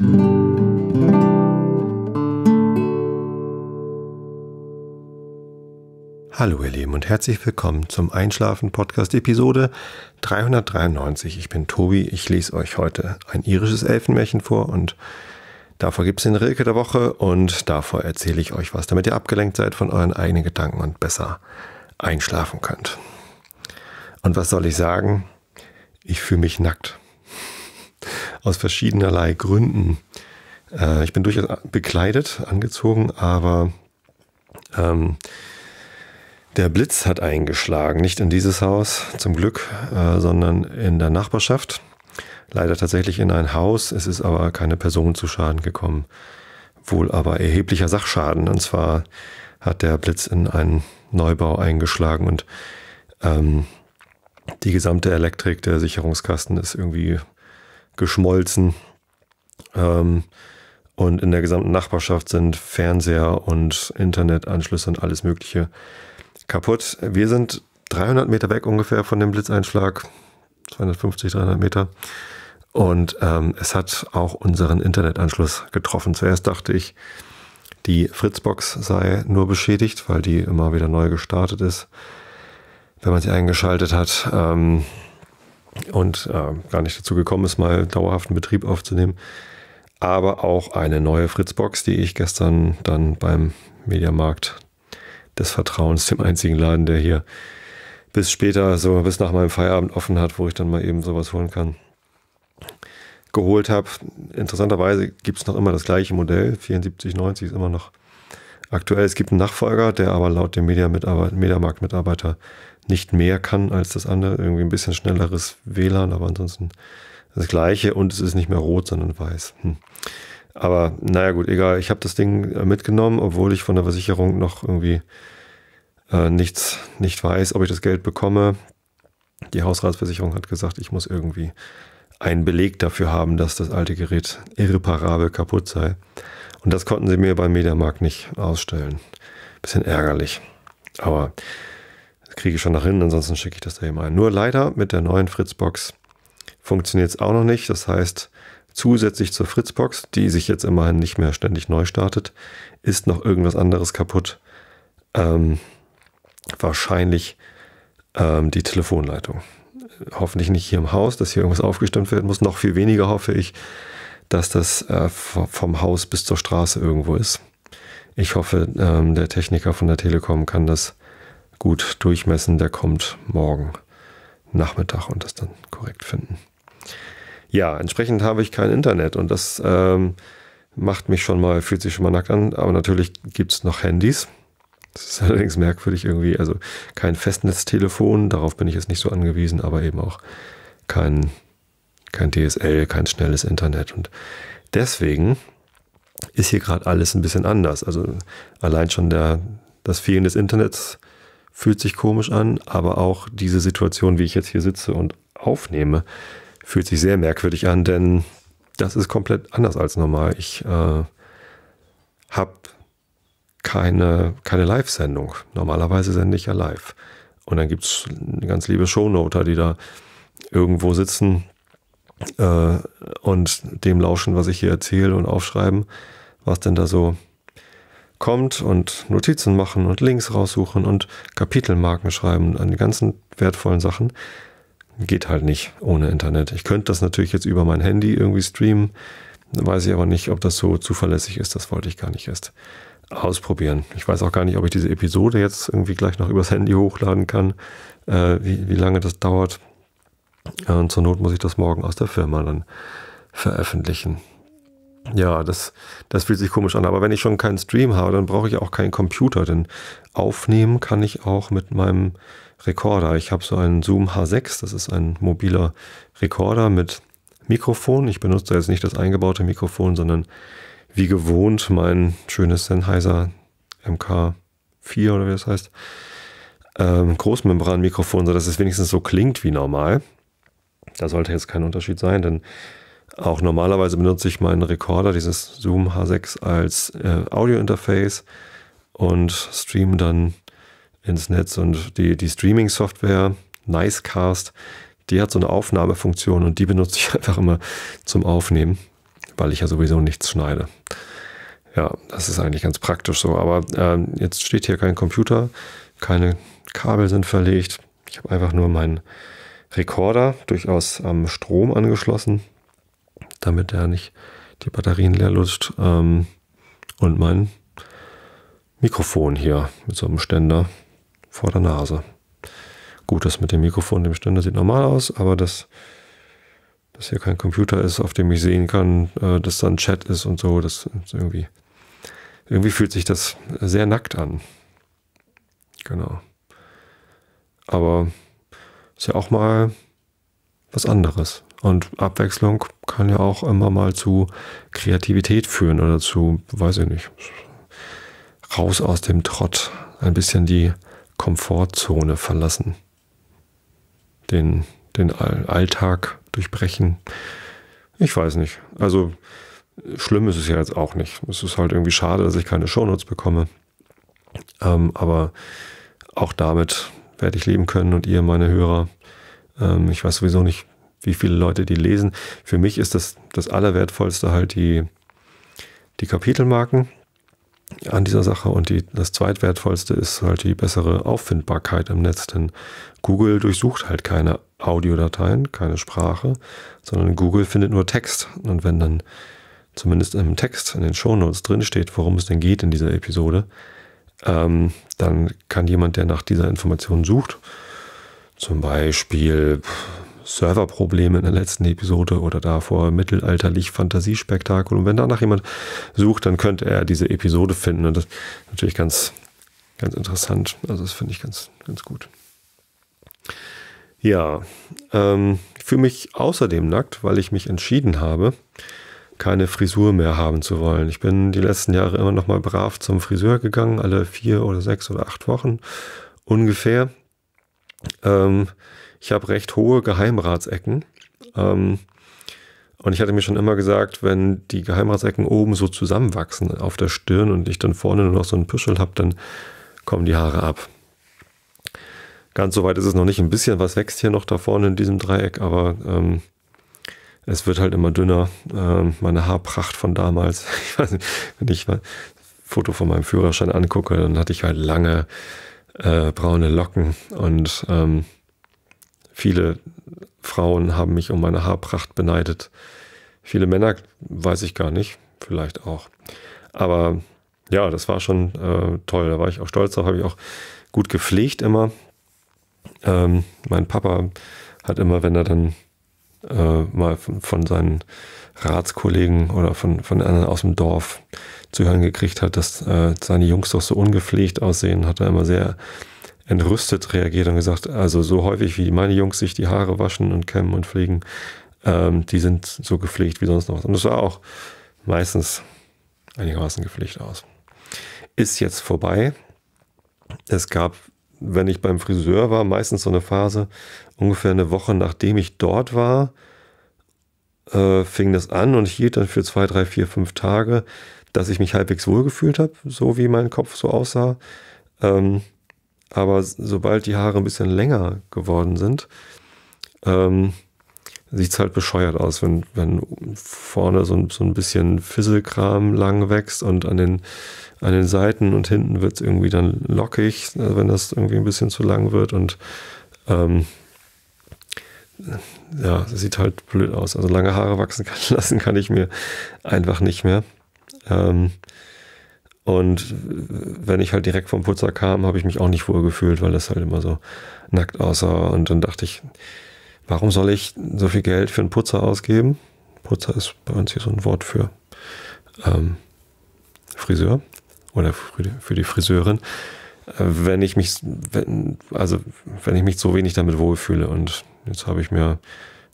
Hallo ihr Lieben und herzlich willkommen zum Einschlafen Podcast Episode 393. Ich bin Tobi, ich lese euch heute ein irisches Elfenmärchen vor und davor gibt es den Rilke der Woche und davor erzähle ich euch was, damit ihr abgelenkt seid von euren eigenen Gedanken und besser einschlafen könnt. Und was soll ich sagen? Ich fühle mich nackt. Aus verschiedenerlei Gründen. Äh, ich bin durchaus bekleidet, angezogen, aber ähm, der Blitz hat eingeschlagen, nicht in dieses Haus zum Glück, äh, sondern in der Nachbarschaft. Leider tatsächlich in ein Haus. Es ist aber keine Person zu Schaden gekommen. Wohl aber erheblicher Sachschaden. Und zwar hat der Blitz in einen Neubau eingeschlagen und ähm, die gesamte Elektrik der Sicherungskasten ist irgendwie geschmolzen. Ähm, und in der gesamten Nachbarschaft sind Fernseher und Internetanschlüsse und alles Mögliche kaputt. Wir sind 300 Meter weg ungefähr von dem Blitzeinschlag, 250, 300 Meter. Und ähm, es hat auch unseren Internetanschluss getroffen. Zuerst dachte ich, die Fritzbox sei nur beschädigt, weil die immer wieder neu gestartet ist, wenn man sie eingeschaltet hat ähm, und äh, gar nicht dazu gekommen ist, mal dauerhaften Betrieb aufzunehmen. Aber auch eine neue Fritzbox, die ich gestern dann beim Mediamarkt des Vertrauens, dem einzigen Laden, der hier bis später, so bis nach meinem Feierabend offen hat, wo ich dann mal eben sowas holen kann, geholt habe. Interessanterweise gibt es noch immer das gleiche Modell, 7490 ist immer noch aktuell. Es gibt einen Nachfolger, der aber laut dem Mediamarkt-Mitarbeiter nicht mehr kann als das andere. Irgendwie ein bisschen schnelleres WLAN, aber ansonsten das gleiche und es ist nicht mehr rot, sondern weiß. Hm. Aber naja gut, egal. Ich habe das Ding äh, mitgenommen, obwohl ich von der Versicherung noch irgendwie äh, nichts, nicht weiß, ob ich das Geld bekomme. Die Hausratsversicherung hat gesagt, ich muss irgendwie einen Beleg dafür haben, dass das alte Gerät irreparabel kaputt sei. Und das konnten sie mir beim Mediamarkt nicht ausstellen. Bisschen ärgerlich. Aber kriege ich schon nach hin, ansonsten schicke ich das da eben ein. Nur leider mit der neuen Fritzbox funktioniert es auch noch nicht. Das heißt, Zusätzlich zur Fritzbox, die sich jetzt immerhin nicht mehr ständig neu startet, ist noch irgendwas anderes kaputt. Ähm, wahrscheinlich ähm, die Telefonleitung. Hoffentlich nicht hier im Haus, dass hier irgendwas aufgestimmt werden muss. Noch viel weniger hoffe ich, dass das äh, vom Haus bis zur Straße irgendwo ist. Ich hoffe, ähm, der Techniker von der Telekom kann das gut durchmessen. Der kommt morgen Nachmittag und das dann korrekt finden. Ja, entsprechend habe ich kein Internet und das ähm, macht mich schon mal, fühlt sich schon mal nackt an. Aber natürlich gibt es noch Handys. Das ist allerdings merkwürdig irgendwie. Also kein Festnetztelefon, darauf bin ich jetzt nicht so angewiesen, aber eben auch kein, kein DSL, kein schnelles Internet. Und deswegen ist hier gerade alles ein bisschen anders. Also allein schon der, das Fehlen des Internets fühlt sich komisch an, aber auch diese Situation, wie ich jetzt hier sitze und aufnehme, fühlt sich sehr merkwürdig an, denn das ist komplett anders als normal. Ich äh, habe keine, keine Live-Sendung. Normalerweise sende ich ja live. Und dann gibt es ganz liebe Shownoter, die da irgendwo sitzen äh, und dem lauschen, was ich hier erzähle und aufschreiben, was denn da so kommt und Notizen machen und Links raussuchen und Kapitelmarken schreiben an die ganzen wertvollen Sachen geht halt nicht ohne Internet. Ich könnte das natürlich jetzt über mein Handy irgendwie streamen, weiß ich aber nicht, ob das so zuverlässig ist. Das wollte ich gar nicht erst ausprobieren. Ich weiß auch gar nicht, ob ich diese Episode jetzt irgendwie gleich noch übers Handy hochladen kann, äh, wie, wie lange das dauert. Und zur Not muss ich das morgen aus der Firma dann veröffentlichen. Ja, das, das fühlt sich komisch an. Aber wenn ich schon keinen Stream habe, dann brauche ich auch keinen Computer, denn aufnehmen kann ich auch mit meinem Rekorder. Ich habe so einen Zoom H6, das ist ein mobiler Rekorder mit Mikrofon. Ich benutze jetzt nicht das eingebaute Mikrofon, sondern wie gewohnt mein schönes Sennheiser MK4 oder wie das heißt. Ähm, Großmembran-Mikrofon, sodass es wenigstens so klingt wie normal. Da sollte jetzt kein Unterschied sein, denn auch normalerweise benutze ich meinen Rekorder, dieses Zoom H6, als äh, Audio-Interface und streame dann ins Netz. Und die, die Streaming-Software Nicecast, die hat so eine Aufnahmefunktion und die benutze ich einfach immer zum Aufnehmen, weil ich ja sowieso nichts schneide. Ja, das ist eigentlich ganz praktisch so. Aber äh, jetzt steht hier kein Computer, keine Kabel sind verlegt. Ich habe einfach nur meinen Rekorder durchaus am Strom angeschlossen, damit er nicht die Batterien leer lutscht. Ähm, und mein Mikrofon hier mit so einem Ständer vor der Nase. Gut, das mit dem Mikrofon, dem Ständer sieht normal aus, aber das, dass hier kein Computer ist, auf dem ich sehen kann, äh, dass da ein Chat ist und so, das ist irgendwie, irgendwie fühlt sich das sehr nackt an. Genau. Aber ist ja auch mal was anderes. Und Abwechslung kann ja auch immer mal zu Kreativität führen oder zu, weiß ich nicht, raus aus dem Trott, ein bisschen die Komfortzone verlassen, den, den Alltag durchbrechen. Ich weiß nicht. Also schlimm ist es ja jetzt auch nicht. Es ist halt irgendwie schade, dass ich keine Shownotes bekomme. Ähm, aber auch damit werde ich leben können und ihr, meine Hörer. Ähm, ich weiß sowieso nicht, wie viele Leute die lesen. Für mich ist das das Allerwertvollste halt die, die Kapitelmarken an dieser Sache und die, das zweitwertvollste ist halt die bessere Auffindbarkeit im Netz, denn Google durchsucht halt keine Audiodateien, keine Sprache, sondern Google findet nur Text. Und wenn dann zumindest im Text, in den Shownotes drin steht, worum es denn geht in dieser Episode, ähm, dann kann jemand, der nach dieser Information sucht, zum Beispiel Serverprobleme in der letzten Episode oder davor mittelalterlich Fantasiespektakel. Und wenn danach jemand sucht, dann könnte er diese Episode finden. Und das ist natürlich ganz, ganz interessant. Also das finde ich ganz, ganz gut. Ja, ähm, ich fühle mich außerdem nackt, weil ich mich entschieden habe, keine Frisur mehr haben zu wollen. Ich bin die letzten Jahre immer noch mal brav zum Friseur gegangen, alle vier oder sechs oder acht Wochen ungefähr. Ähm, ich habe recht hohe Geheimratsecken. Ähm, und ich hatte mir schon immer gesagt, wenn die Geheimratsecken oben so zusammenwachsen auf der Stirn und ich dann vorne nur noch so einen Püschel habe, dann kommen die Haare ab. Ganz so weit ist es noch nicht. Ein bisschen was wächst hier noch da vorne in diesem Dreieck, aber ähm, es wird halt immer dünner. Ähm, meine Haarpracht von damals. Ich weiß nicht, wenn ich mal Foto von meinem Führerschein angucke, dann hatte ich halt lange äh, braune Locken und ähm, viele Frauen haben mich um meine Haarpracht beneidet. Viele Männer weiß ich gar nicht, vielleicht auch. Aber ja, das war schon äh, toll. Da war ich auch stolz drauf, habe ich auch gut gepflegt immer. Ähm, mein Papa hat immer, wenn er dann äh, mal von, von, seinen Ratskollegen oder von, von anderen aus dem Dorf zu hören gekriegt hat, dass äh, seine Jungs doch so ungepflegt aussehen, hat er immer sehr entrüstet reagiert und gesagt, also so häufig wie meine Jungs sich die Haare waschen und kämmen und pflegen, ähm, die sind so gepflegt wie sonst noch. Und das sah auch meistens einigermaßen gepflegt aus. Ist jetzt vorbei. Es gab wenn ich beim Friseur war, meistens so eine Phase, ungefähr eine Woche nachdem ich dort war, äh, fing das an und hielt dann für zwei, drei, vier, fünf Tage, dass ich mich halbwegs wohlgefühlt habe, so wie mein Kopf so aussah. Ähm, aber sobald die Haare ein bisschen länger geworden sind, ähm, sieht es halt bescheuert aus, wenn, wenn vorne so ein, so ein bisschen Fisselkram lang wächst und an den an den Seiten und hinten wird es irgendwie dann lockig, äh, wenn das irgendwie ein bisschen zu lang wird und ähm, ja, das sieht halt blöd aus. Also lange Haare wachsen kann, lassen kann ich mir einfach nicht mehr. Ähm, und wenn ich halt direkt vom Putzer kam, habe ich mich auch nicht wohl gefühlt, weil das halt immer so nackt aussah. Und dann dachte ich, warum soll ich so viel Geld für einen Putzer ausgeben? Putzer ist bei uns hier so ein Wort für ähm, Friseur oder für die Friseurin, äh, wenn ich mich, wenn, also wenn ich mich so wenig damit wohlfühle. Und jetzt habe ich mir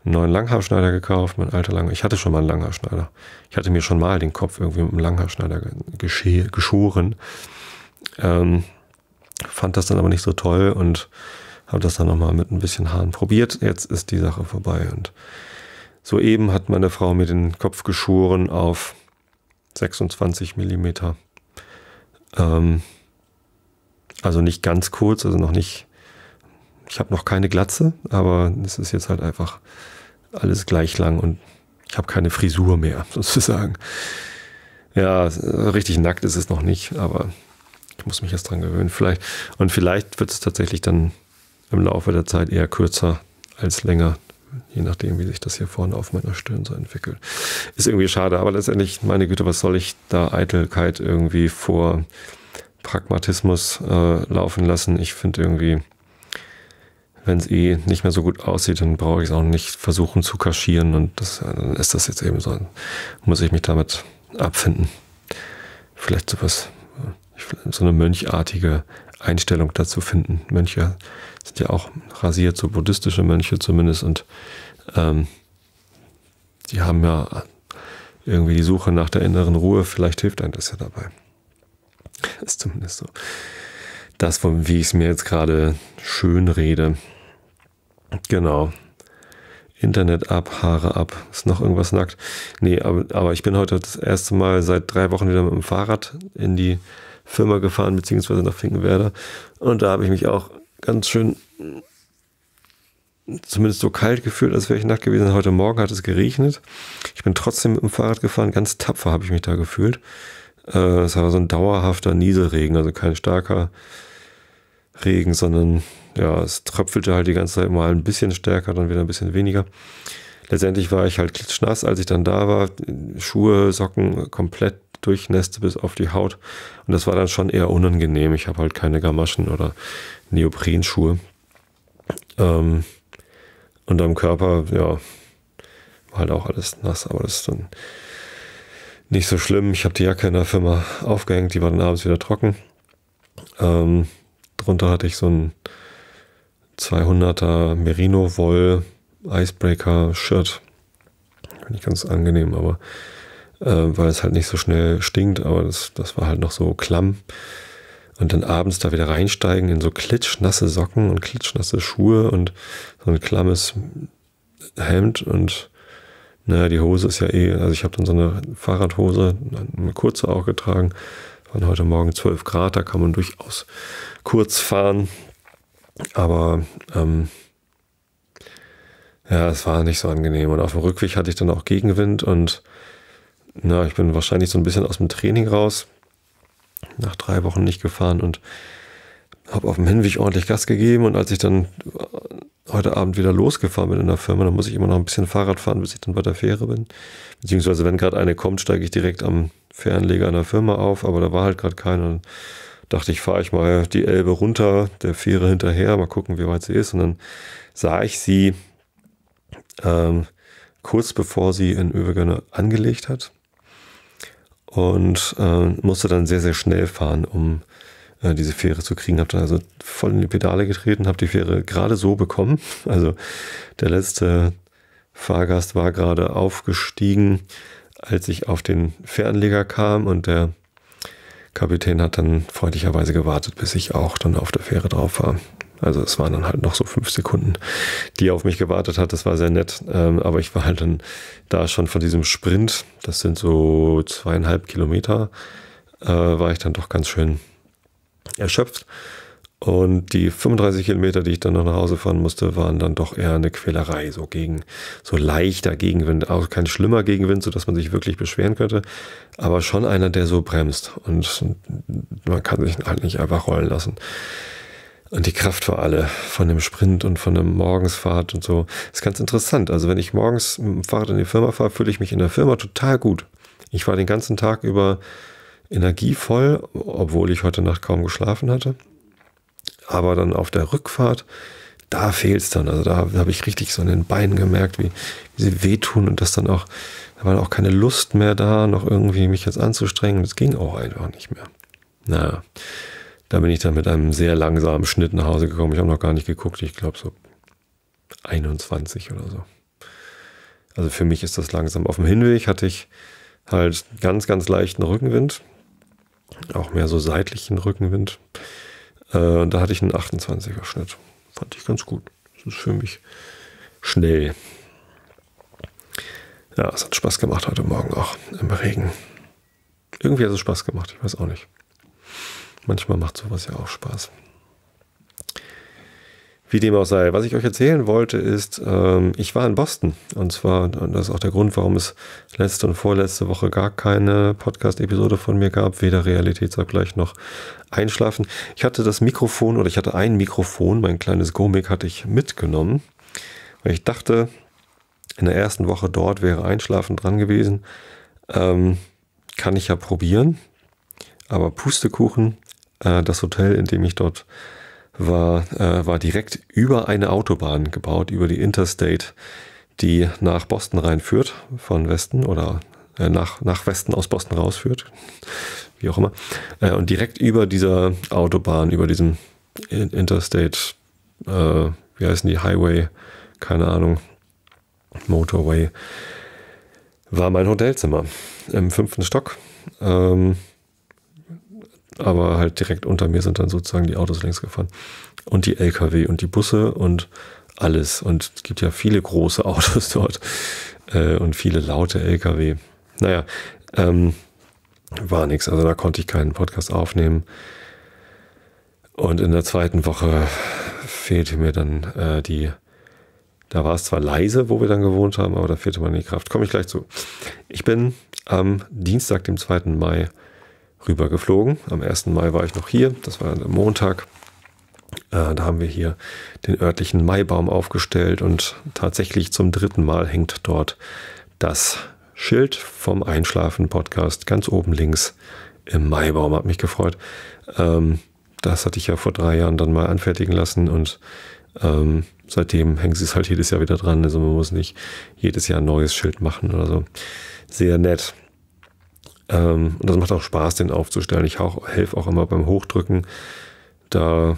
einen neuen Langhaarschneider gekauft, mein alter Langhaar. Ich hatte schon mal einen Langhaarschneider. Ich hatte mir schon mal den Kopf irgendwie mit einem Langhaarschneider geschoren. Ähm, fand das dann aber nicht so toll und habe das dann nochmal mit ein bisschen Haaren probiert. Jetzt ist die Sache vorbei. Und soeben hat meine Frau mir den Kopf geschoren auf 26 Millimeter. Ähm, also nicht ganz kurz, also noch nicht. Ich habe noch keine Glatze, aber es ist jetzt halt einfach alles gleich lang und ich habe keine Frisur mehr, sozusagen. Ja, richtig nackt ist es noch nicht, aber ich muss mich jetzt dran gewöhnen. Vielleicht, und vielleicht wird es tatsächlich dann im Laufe der Zeit eher kürzer als länger, je nachdem, wie sich das hier vorne auf meiner Stirn so entwickelt. Ist irgendwie schade, aber letztendlich, meine Güte, was soll ich da Eitelkeit irgendwie vor Pragmatismus äh, laufen lassen? Ich finde irgendwie, wenn es eh nicht mehr so gut aussieht, dann brauche ich es auch nicht versuchen zu kaschieren und das, dann ist das jetzt eben so. Muss ich mich damit abfinden. Vielleicht sowas, so eine mönchartige Einstellung dazu finden. Mönche sind ja auch rasiert, so buddhistische Mönche zumindest, und ähm, die haben ja irgendwie die Suche nach der inneren Ruhe, vielleicht hilft einem das ja dabei. Das ist zumindest so. Das, wie ich es mir jetzt gerade schön rede. Genau. Internet ab, Haare ab. Ist noch irgendwas nackt? Nee, aber, aber ich bin heute das erste Mal seit drei Wochen wieder mit dem Fahrrad in die Firma gefahren, beziehungsweise nach Finkenwerder. Und da habe ich mich auch ganz schön zumindest so kalt gefühlt, als wäre ich nackt gewesen. Heute Morgen hat es geregnet. Ich bin trotzdem mit dem Fahrrad gefahren. Ganz tapfer habe ich mich da gefühlt. Äh, es war so ein dauerhafter Nieselregen, also kein starker Regen, sondern ja, es tröpfelte halt die ganze Zeit mal ein bisschen stärker, dann wieder ein bisschen weniger. Letztendlich war ich halt klitschnass, als ich dann da war. Schuhe, Socken komplett durchnässte bis auf die Haut. Und das war dann schon eher unangenehm. Ich habe halt keine Gamaschen oder Neoprenschuhe. Ähm, und am Körper, ja, war halt auch alles nass, aber das ist dann nicht so schlimm. Ich habe die Jacke in der Firma aufgehängt, die war dann abends wieder trocken. Ähm, drunter hatte ich so ein 200er Merino Woll Icebreaker Shirt. Nicht ganz angenehm, aber äh, weil es halt nicht so schnell stinkt, aber das, das war halt noch so klamm. Und dann abends da wieder reinsteigen in so klitschnasse Socken und klitschnasse Schuhe und so ein klammes Hemd und naja, die Hose ist ja eh, also ich habe dann so eine Fahrradhose, eine kurze auch getragen, waren heute Morgen 12 Grad, da kann man durchaus kurz fahren, aber ähm, ja, es war nicht so angenehm. Und auf dem Rückweg hatte ich dann auch Gegenwind und na, ich bin wahrscheinlich so ein bisschen aus dem Training raus. Nach drei Wochen nicht gefahren und habe auf dem Hinweg ordentlich Gas gegeben. Und als ich dann heute Abend wieder losgefahren bin in der Firma, dann muss ich immer noch ein bisschen Fahrrad fahren, bis ich dann bei der Fähre bin. Beziehungsweise, wenn gerade eine kommt, steige ich direkt am Fährenleger einer Firma auf, aber da war halt gerade keiner. Dachte ich, fahre ich mal die Elbe runter, der Fähre hinterher, mal gucken, wie weit sie ist. Und dann sah ich sie ähm, kurz bevor sie in Övergönne angelegt hat und äh, musste dann sehr, sehr schnell fahren, um äh, diese Fähre zu kriegen. Habe dann also voll in die Pedale getreten, habe die Fähre gerade so bekommen. Also der letzte Fahrgast war gerade aufgestiegen, als ich auf den Fähranleger kam und der Kapitän hat dann freundlicherweise gewartet, bis ich auch dann auf der Fähre drauf war. Also es waren dann halt noch so fünf Sekunden, die auf mich gewartet hat. Das war sehr nett. Ähm, aber ich war halt dann da schon von diesem Sprint, das sind so zweieinhalb Kilometer, äh, war ich dann doch ganz schön erschöpft. Und die 35 Kilometer, die ich dann noch nach Hause fahren musste, waren dann doch eher eine Quälerei, so gegen, so leichter Gegenwind, auch kein schlimmer Gegenwind, so dass man sich wirklich beschweren könnte, aber schon einer, der so bremst und man kann sich halt nicht einfach rollen lassen. Und die Kraft für alle von dem Sprint und von dem Morgensfahrt und so. ist ganz interessant. Also wenn ich morgens mit dem Fahrrad in die Firma fahre, fühle ich mich in der Firma total gut. Ich war den ganzen Tag über energievoll, obwohl ich heute Nacht kaum geschlafen hatte. Aber dann auf der Rückfahrt, da fehlt es dann. Also da habe ich richtig so in den Beinen gemerkt, wie, wie sie wehtun und das dann auch, da war auch keine Lust mehr da, noch irgendwie mich jetzt anzustrengen. Das ging auch einfach nicht mehr. Naja. Da bin ich dann mit einem sehr langsamen Schnitt nach Hause gekommen. Ich habe noch gar nicht geguckt. Ich glaube so 21 oder so. Also für mich ist das langsam. Auf dem Hinweg hatte ich halt ganz, ganz leichten Rückenwind. Auch mehr so seitlichen Rückenwind. Äh, da hatte ich einen 28er Schnitt. Fand ich ganz gut. Das ist für mich schnell. Ja, es hat Spaß gemacht heute Morgen auch im Regen. Irgendwie hat es Spaß gemacht, ich weiß auch nicht. Manchmal macht sowas ja auch Spaß. Wie dem auch sei. Was ich euch erzählen wollte, ist, ähm, ich war in Boston. Und zwar, und das ist auch der Grund, warum es letzte und vorletzte Woche gar keine Podcast-Episode von mir gab, weder Realitätsabgleich noch Einschlafen. Ich hatte das Mikrofon oder ich hatte ein Mikrofon, mein kleines Gomik hatte ich mitgenommen, weil ich dachte, in der ersten Woche dort wäre Einschlafen dran gewesen. Ähm, kann ich ja probieren. Aber Pustekuchen, äh, das Hotel, in dem ich dort war, äh, war direkt über eine Autobahn gebaut, über die Interstate, die nach Boston reinführt, von Westen oder äh, nach, nach Westen aus Boston rausführt, wie auch immer. Äh, und direkt über dieser Autobahn, über diesem Interstate, äh, wie heißen die, Highway, keine Ahnung, Motorway, war mein Hotelzimmer im fünften Stock. Ähm, aber halt direkt unter mir sind dann sozusagen die Autos längs gefahren. Und die LKW und die Busse und alles. Und es gibt ja viele große Autos dort äh, und viele laute LKW. Naja, ähm, war nichts. Also da konnte ich keinen Podcast aufnehmen. Und in der zweiten Woche fehlte mir dann äh, die, da war es zwar leise, wo wir dann gewohnt haben, aber da fehlte mir die Kraft. Komme ich gleich zu. Ich bin am Dienstag, dem 2. Mai, rübergeflogen. Am 1. Mai war ich noch hier, das war der Montag. Äh, da haben wir hier den örtlichen Maibaum aufgestellt und tatsächlich zum dritten Mal hängt dort das Schild vom Einschlafen-Podcast ganz oben links im Maibaum. Hat mich gefreut. Ähm, das hatte ich ja vor drei Jahren dann mal anfertigen lassen und ähm, seitdem hängen sie es halt jedes Jahr wieder dran. Also man muss nicht jedes Jahr ein neues Schild machen oder so. Sehr nett. Ähm, und das macht auch Spaß, den aufzustellen. Ich helfe auch immer beim Hochdrücken. Da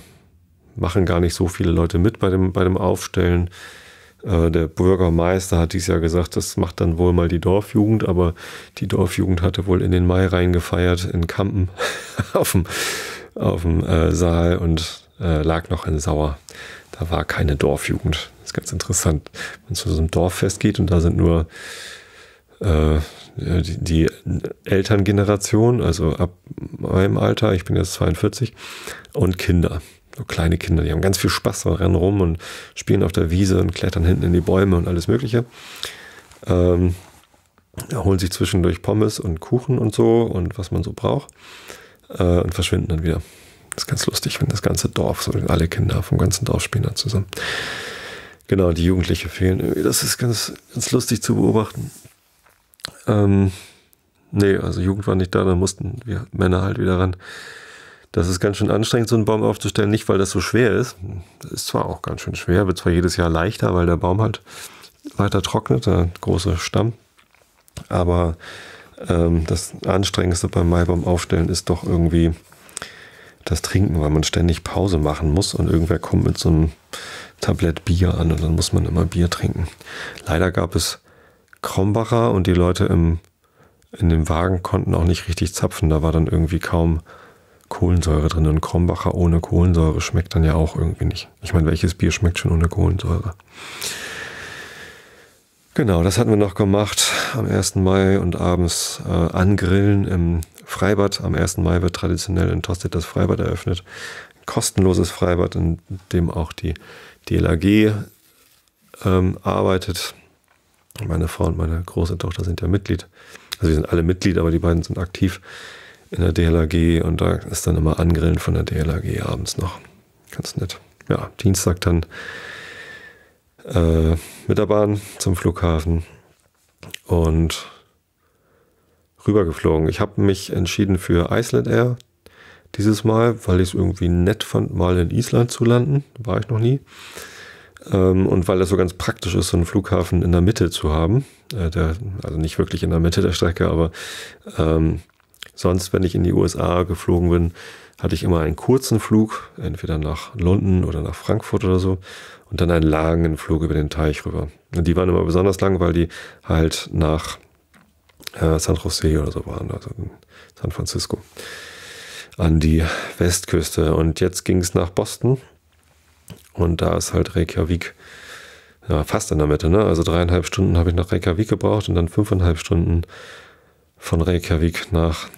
machen gar nicht so viele Leute mit bei dem, bei dem Aufstellen. Äh, der Bürgermeister hat dieses Jahr gesagt, das macht dann wohl mal die Dorfjugend, aber die Dorfjugend hatte wohl in den Mai reingefeiert in Kampen auf dem, auf dem äh, Saal und äh, lag noch in Sauer. Da war keine Dorfjugend. Das ist ganz interessant, wenn es zu so einem Dorffest geht und da sind nur äh, die, die Elterngeneration, also ab meinem Alter, ich bin jetzt 42, und Kinder. So kleine Kinder, die haben ganz viel Spaß, rennen rum und spielen auf der Wiese und klettern hinten in die Bäume und alles Mögliche. Ähm, holen sich zwischendurch Pommes und Kuchen und so und was man so braucht äh, und verschwinden dann wieder. Das ist ganz lustig, wenn das ganze Dorf, so alle Kinder vom ganzen Dorf spielen dann zusammen. Genau, die Jugendliche fehlen. Das ist ganz, ganz lustig zu beobachten. Ähm, nee, also Jugend war nicht da, dann mussten wir Männer halt wieder ran. Das ist ganz schön anstrengend, so einen Baum aufzustellen. Nicht, weil das so schwer ist. Das ist zwar auch ganz schön schwer, wird zwar jedes Jahr leichter, weil der Baum halt weiter trocknet, der große Stamm. Aber ähm, das Anstrengendste beim Maibaum aufstellen ist doch irgendwie das Trinken, weil man ständig Pause machen muss und irgendwer kommt mit so einem Tablett Bier an und dann muss man immer Bier trinken. Leider gab es Krombacher und die Leute im, in dem Wagen konnten auch nicht richtig zapfen. Da war dann irgendwie kaum Kohlensäure drin. Und Krombacher ohne Kohlensäure schmeckt dann ja auch irgendwie nicht. Ich meine, welches Bier schmeckt schon ohne Kohlensäure? Genau, das hatten wir noch gemacht am 1. Mai und abends äh, angrillen im Freibad. Am 1. Mai wird traditionell in Tosted das Freibad eröffnet. Ein kostenloses Freibad, in dem auch die DLAG ähm, arbeitet. Meine Frau und meine große Tochter sind ja Mitglied. Also wir sind alle Mitglied, aber die beiden sind aktiv in der DLAG und da ist dann immer Angrillen von der DLAG abends noch. Ganz nett. Ja, Dienstag dann äh, mit der Bahn zum Flughafen und rübergeflogen. Ich habe mich entschieden für Iceland Air dieses Mal, weil ich es irgendwie nett fand, mal in Island zu landen. War ich noch nie. Ähm, und weil das so ganz praktisch ist, so einen Flughafen in der Mitte zu haben. Äh, der, also nicht wirklich in der Mitte der Strecke, aber ähm, sonst, wenn ich in die USA geflogen bin, hatte ich immer einen kurzen Flug, entweder nach London oder nach Frankfurt oder so, und dann einen langen Flug über den Teich rüber. Und die waren immer besonders lang, weil die halt nach äh, San Jose oder so waren, also San Francisco, an die Westküste. Und jetzt ging es nach Boston und da ist halt Reykjavik ja, fast in der Mitte. Ne? Also dreieinhalb Stunden habe ich nach Reykjavik gebraucht und dann fünfeinhalb Stunden von Reykjavik nach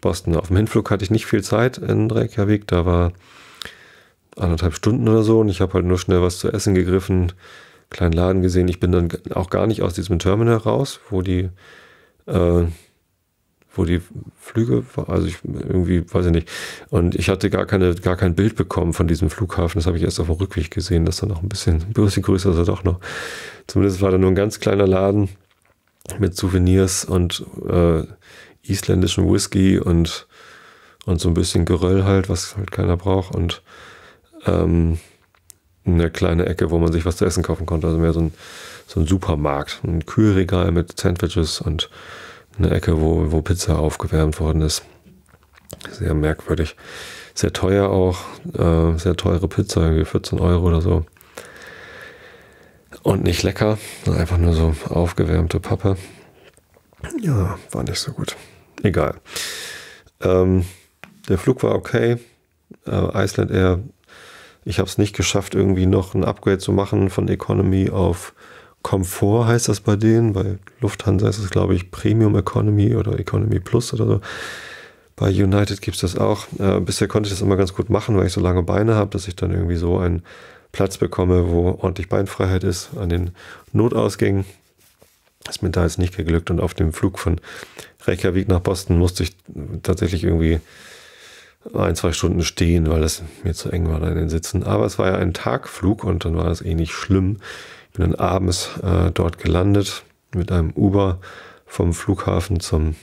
Boston. Auf dem Hinflug hatte ich nicht viel Zeit in Reykjavik. Da war anderthalb Stunden oder so und ich habe halt nur schnell was zu essen gegriffen, kleinen Laden gesehen. Ich bin dann auch gar nicht aus diesem Terminal raus, wo die, äh, wo die Flüge, also ich irgendwie, weiß ich nicht. Und ich hatte gar keine, gar kein Bild bekommen von diesem Flughafen. Das habe ich erst auf dem Rückweg gesehen, dass da noch ein bisschen, ein bisschen größer ist er doch noch. Zumindest war da nur ein ganz kleiner Laden mit Souvenirs und äh, isländischen Whisky und, und so ein bisschen Geröll halt, was halt keiner braucht und ähm, eine kleine Ecke, wo man sich was zu essen kaufen konnte. Also mehr so ein, so ein Supermarkt, ein Kühlregal mit Sandwiches und eine Ecke, wo, wo Pizza aufgewärmt worden ist. Sehr merkwürdig. Sehr teuer auch, äh, sehr teure Pizza, irgendwie 14 Euro oder so. Und nicht lecker, einfach nur so aufgewärmte Pappe. Ja, war nicht so gut. Egal. Ähm, der Flug war okay. Äh, Iceland Air, ich habe es nicht geschafft, irgendwie noch ein Upgrade zu machen von Economy auf Komfort, heißt das bei denen. Bei Lufthansa ist es, glaube ich, Premium Economy oder Economy Plus oder so. Bei United gibt es das auch. Äh, bisher konnte ich das immer ganz gut machen, weil ich so lange Beine habe, dass ich dann irgendwie so einen Platz bekomme, wo ordentlich Beinfreiheit ist an den Notausgängen. Ist mir da jetzt nicht geglückt und auf dem Flug von Reykjavik nach Boston musste ich tatsächlich irgendwie ein, zwei Stunden stehen, weil es mir zu eng war da in den Sitzen. Aber es war ja ein Tagflug und dann war es eh nicht schlimm. Ich bin dann abends äh, dort gelandet mit einem Uber vom Flughafen zum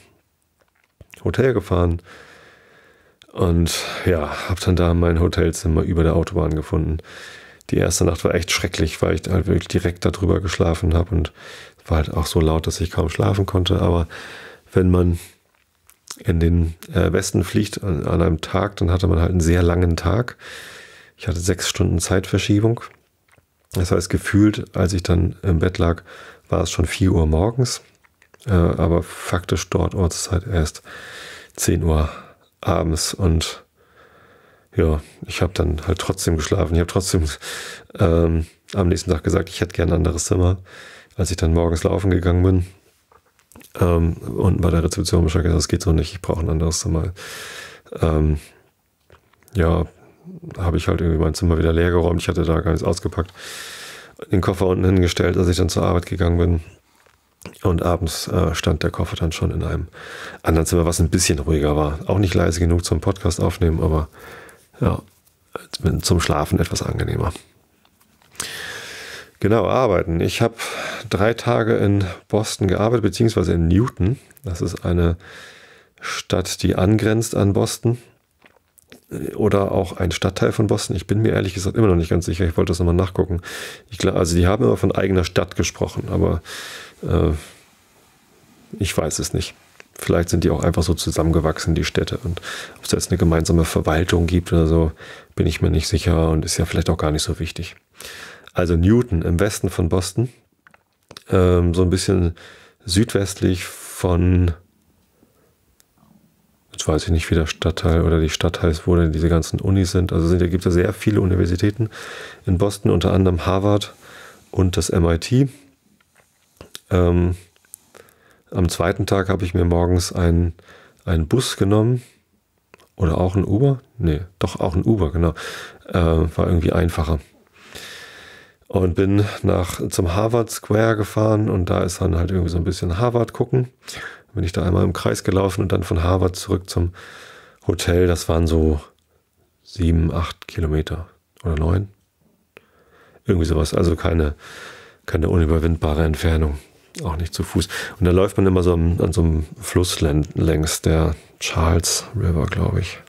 Hotel gefahren und ja, habe dann da mein Hotelzimmer über der Autobahn gefunden die erste Nacht war echt schrecklich, weil ich halt wirklich direkt darüber geschlafen habe und war halt auch so laut, dass ich kaum schlafen konnte. Aber wenn man in den äh, Westen fliegt an, an, einem Tag, dann hatte man halt einen sehr langen Tag. Ich hatte sechs Stunden Zeitverschiebung. Das heißt, gefühlt, als ich dann im Bett lag, war es schon 4 Uhr morgens. Äh, aber faktisch dort Ortszeit erst 10 Uhr abends und ja, ich habe dann halt trotzdem geschlafen. Ich habe trotzdem ähm, am nächsten Tag gesagt, ich hätte gerne ein anderes Zimmer, als ich dann morgens laufen gegangen bin. Ähm, und bei der Rezeption Bescheid gesagt, das geht so nicht, ich brauche ein anderes Zimmer. Ähm, ja, habe ich halt irgendwie mein Zimmer wieder leer geräumt. Ich hatte da gar nichts ausgepackt. Den Koffer unten hingestellt, als ich dann zur Arbeit gegangen bin. Und abends äh, stand der Koffer dann schon in einem anderen Zimmer, was ein bisschen ruhiger war. Auch nicht leise genug zum Podcast aufnehmen, aber ja, zum Schlafen etwas angenehmer. Genau, arbeiten. Ich habe drei Tage in Boston gearbeitet, beziehungsweise in Newton. Das ist eine Stadt, die angrenzt an Boston. Oder auch ein Stadtteil von Boston. Ich bin mir ehrlich gesagt immer noch nicht ganz sicher. Ich wollte das nochmal nachgucken. Ich also die haben immer von eigener Stadt gesprochen, aber äh, ich weiß es nicht. Vielleicht sind die auch einfach so zusammengewachsen, die Städte. Und ob es jetzt eine gemeinsame Verwaltung gibt oder so, bin ich mir nicht sicher und ist ja vielleicht auch gar nicht so wichtig. Also Newton im Westen von Boston, ähm, so ein bisschen südwestlich von, weiß ich nicht, wie der Stadtteil oder die Stadt heißt, wo denn diese ganzen Unis sind. Also sind, da gibt es sehr viele Universitäten in Boston, unter anderem Harvard und das MIT. Ähm, am zweiten Tag habe ich mir morgens einen, einen Bus genommen. Oder auch ein Uber? Nee, doch auch ein Uber, genau. Äh, war irgendwie einfacher. Und bin nach zum Harvard Square gefahren und da ist dann halt irgendwie so ein bisschen Harvard gucken. Bin ich da einmal im Kreis gelaufen und dann von Harvard zurück zum Hotel. Das waren so sieben, acht Kilometer oder neun. Irgendwie sowas. Also keine, keine unüberwindbare Entfernung auch nicht zu Fuß. Und da läuft man immer so an, an so einem Fluss längs, der Charles River, glaube ich.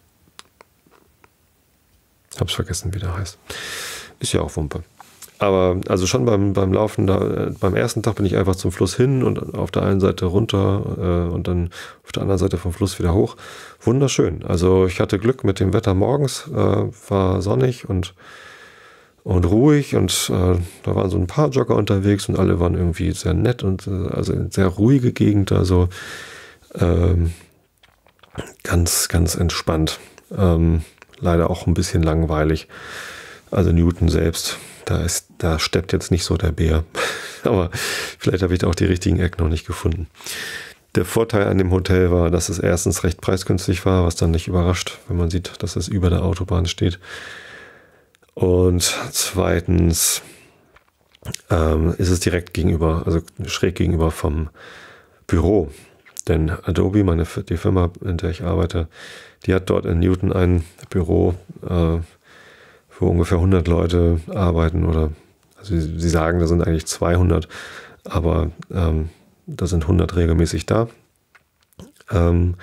Hab's vergessen, wie der heißt. Ist ja auch Wumpe. Aber also schon beim, beim Laufen, da, äh, beim ersten Tag bin ich einfach zum Fluss hin und auf der einen Seite runter äh, und dann auf der anderen Seite vom Fluss wieder hoch. Wunderschön. Also ich hatte Glück mit dem Wetter morgens, äh, war sonnig und und ruhig und äh, da waren so ein paar Jogger unterwegs und alle waren irgendwie sehr nett und äh, also eine sehr ruhige Gegend, also ähm, ganz, ganz entspannt. Ähm, leider auch ein bisschen langweilig. Also Newton selbst, da ist, da steppt jetzt nicht so der Bär. Aber vielleicht habe ich da auch die richtigen Ecken noch nicht gefunden. Der Vorteil an dem Hotel war, dass es erstens recht preisgünstig war, was dann nicht überrascht, wenn man sieht, dass es über der Autobahn steht. Und zweitens ähm, ist es direkt gegenüber, also schräg gegenüber vom Büro. Denn Adobe, meine, die Firma, in der ich arbeite, die hat dort in Newton ein Büro, äh, wo ungefähr 100 Leute arbeiten oder also sie, sagen, da sind eigentlich 200, aber ähm, da sind 100 regelmäßig da. Ähm,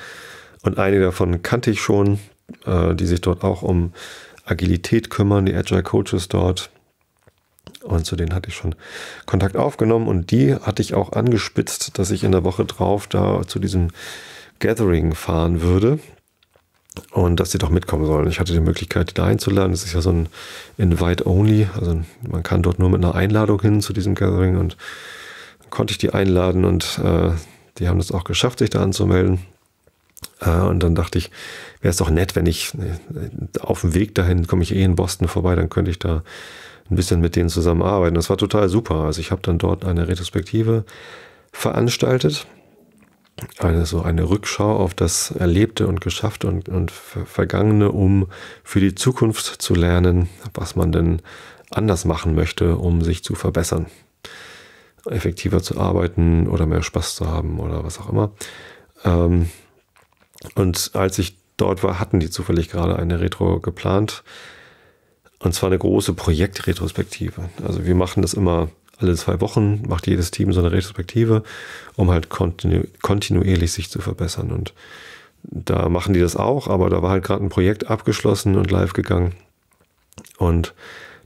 und einige davon kannte ich schon, äh, die sich dort auch um Agilität kümmern, die Agile Coaches dort. Und zu denen hatte ich schon Kontakt aufgenommen und die hatte ich auch angespitzt, dass ich in der Woche drauf da zu diesem Gathering fahren würde und dass sie doch mitkommen sollen. Ich hatte die Möglichkeit, die da einzuladen. Das ist ja so ein Invite-Only, also man kann dort nur mit einer Einladung hin zu diesem Gathering und dann konnte ich die einladen und äh, die haben das auch geschafft, sich da anzumelden. Äh, und dann dachte ich, wäre es doch nett, wenn ich äh, auf dem Weg dahin komme ich eh in Boston vorbei, dann könnte ich da ein bisschen mit denen zusammenarbeiten. Das war total super. Also ich habe dann dort eine Retrospektive veranstaltet eine so eine Rückschau auf das Erlebte und Geschaffte und, und Vergangene, um für die Zukunft zu lernen, was man denn anders machen möchte, um sich zu verbessern, effektiver zu arbeiten oder mehr Spaß zu haben oder was auch immer. Ähm, und als ich dort war, hatten die zufällig gerade eine Retro geplant. Und zwar eine große Projektretrospektive. Also wir machen das immer alle zwei Wochen macht jedes Team so eine Retrospektive, um halt kontinu kontinuierlich sich zu verbessern. Und da machen die das auch, aber da war halt gerade ein Projekt abgeschlossen und live gegangen. Und